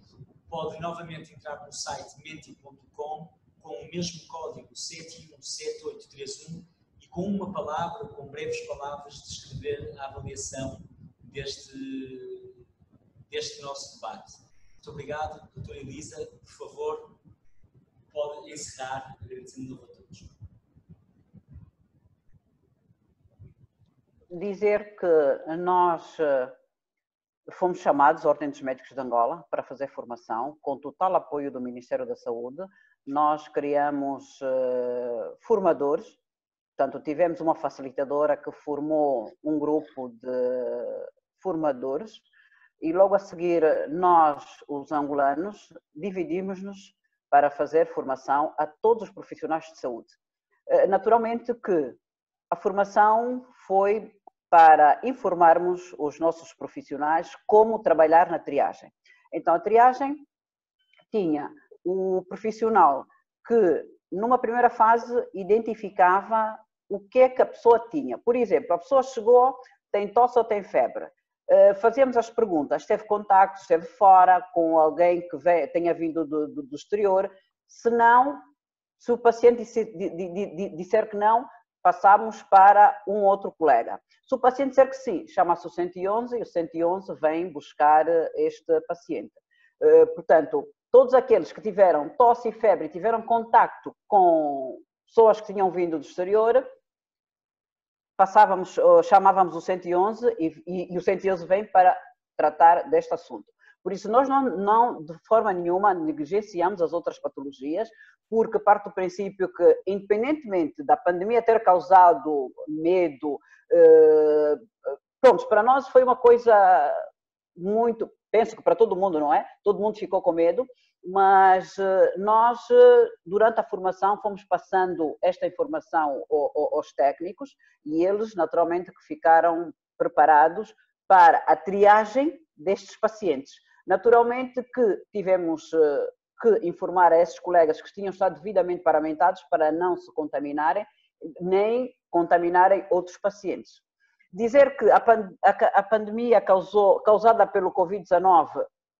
pode novamente entrar no site menti.com com o mesmo código 717831 e com uma palavra, com breves palavras, descrever a avaliação deste, deste nosso debate. Muito obrigado, doutora Elisa. Por favor, pode encerrar agradecendo a todos. Dizer que nós eh, fomos chamados, Ordem dos Médicos de Angola, para fazer formação, com total apoio do Ministério da Saúde. Nós criamos uh, formadores, portanto, tivemos uma facilitadora que formou um grupo de formadores e logo a seguir nós, os angolanos, dividimos-nos para fazer formação a todos os profissionais de saúde. Eh, naturalmente que a formação foi para informarmos os nossos profissionais como trabalhar na triagem. Então, a triagem tinha o profissional que, numa primeira fase, identificava o que é que a pessoa tinha. Por exemplo, a pessoa chegou, tem tosse ou tem febre. Eh, fazemos as perguntas, teve contacto, esteve fora com alguém que tenha vindo do, do, do exterior, se não, se o paciente disser que não, passamos para um outro colega. Se o paciente disser que sim, chama-se o 111 e o 111 vem buscar eh, este paciente. Eh, portanto, todos aqueles que tiveram tosse e febre tiveram contacto com pessoas que tinham vindo do exterior, passávamos, chamávamos o 111 e, e, e o 111 vem para tratar deste assunto. Por isso, nós não, não, de forma nenhuma, negligenciamos as outras patologias, porque parte do princípio que, independentemente da pandemia ter causado medo, eh, pronto, para nós foi uma coisa muito, penso que para todo mundo, não é? Todo mundo ficou com medo, mas eh, nós, eh, durante a formação, fomos passando esta informação aos técnicos e eles, naturalmente, que ficaram preparados para a triagem destes pacientes. Naturalmente que tivemos eh, que informar a esses colegas que tinham estado devidamente paramentados para não se contaminarem, nem contaminarem outros pacientes. Dizer que a, pand a pandemia causou, causada pelo Covid-19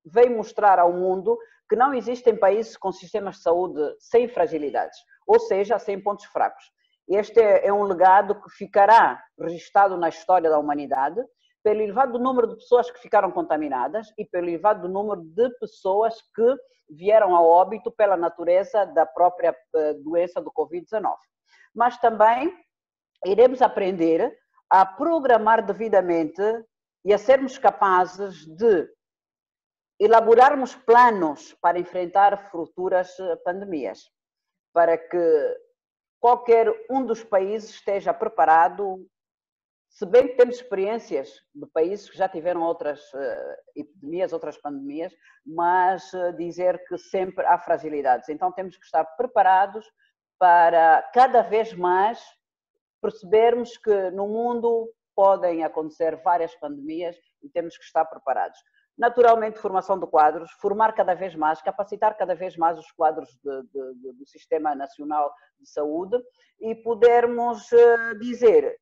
veio mostrar ao mundo que não existem países com sistemas de saúde sem fragilidades, ou seja, sem pontos fracos. Este é, é um legado que ficará registado na história da humanidade pelo elevado número de pessoas que ficaram contaminadas e pelo elevado número de pessoas que vieram ao óbito pela natureza da própria eh, doença do Covid-19. Mas também iremos aprender a programar devidamente e a sermos capazes de elaborarmos planos para enfrentar futuras eh, pandemias, para que qualquer um dos países esteja preparado se bem que temos experiências de países que já tiveram outras uh, epidemias, outras pandemias, mas uh, dizer que sempre há fragilidades. Então temos que estar preparados para cada vez mais percebermos que no mundo podem acontecer várias pandemias e temos que estar preparados. Naturalmente, formação de quadros, formar cada vez mais, capacitar cada vez mais os quadros de, de, de, do Sistema Nacional de Saúde e podermos uh, dizer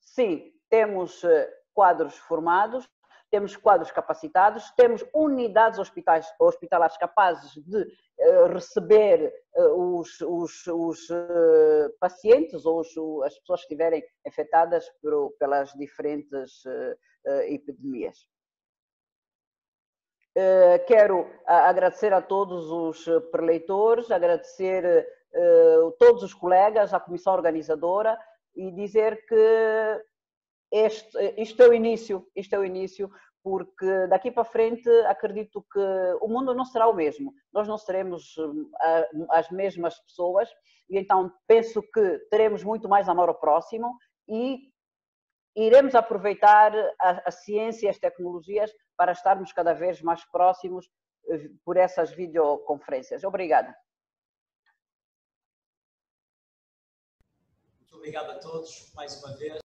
Sim, temos eh, quadros formados, temos quadros capacitados, temos unidades hospitais, hospitalares capazes de uh, receber os, os, os pacientes ou as pessoas que estiverem afetadas pelas diferentes epidemias. Quero agradecer a todos os preleitores, agradecer a todos os colegas, à comissão organizadora, e dizer que este, isto é o início, isto é o início, porque daqui para frente acredito que o mundo não será o mesmo, nós não seremos as mesmas pessoas e então penso que teremos muito mais amor ao próximo e iremos aproveitar a, a ciência e as tecnologias para estarmos cada vez mais próximos eh, por essas videoconferências. Obrigada. obrigado a todos mais uma vez.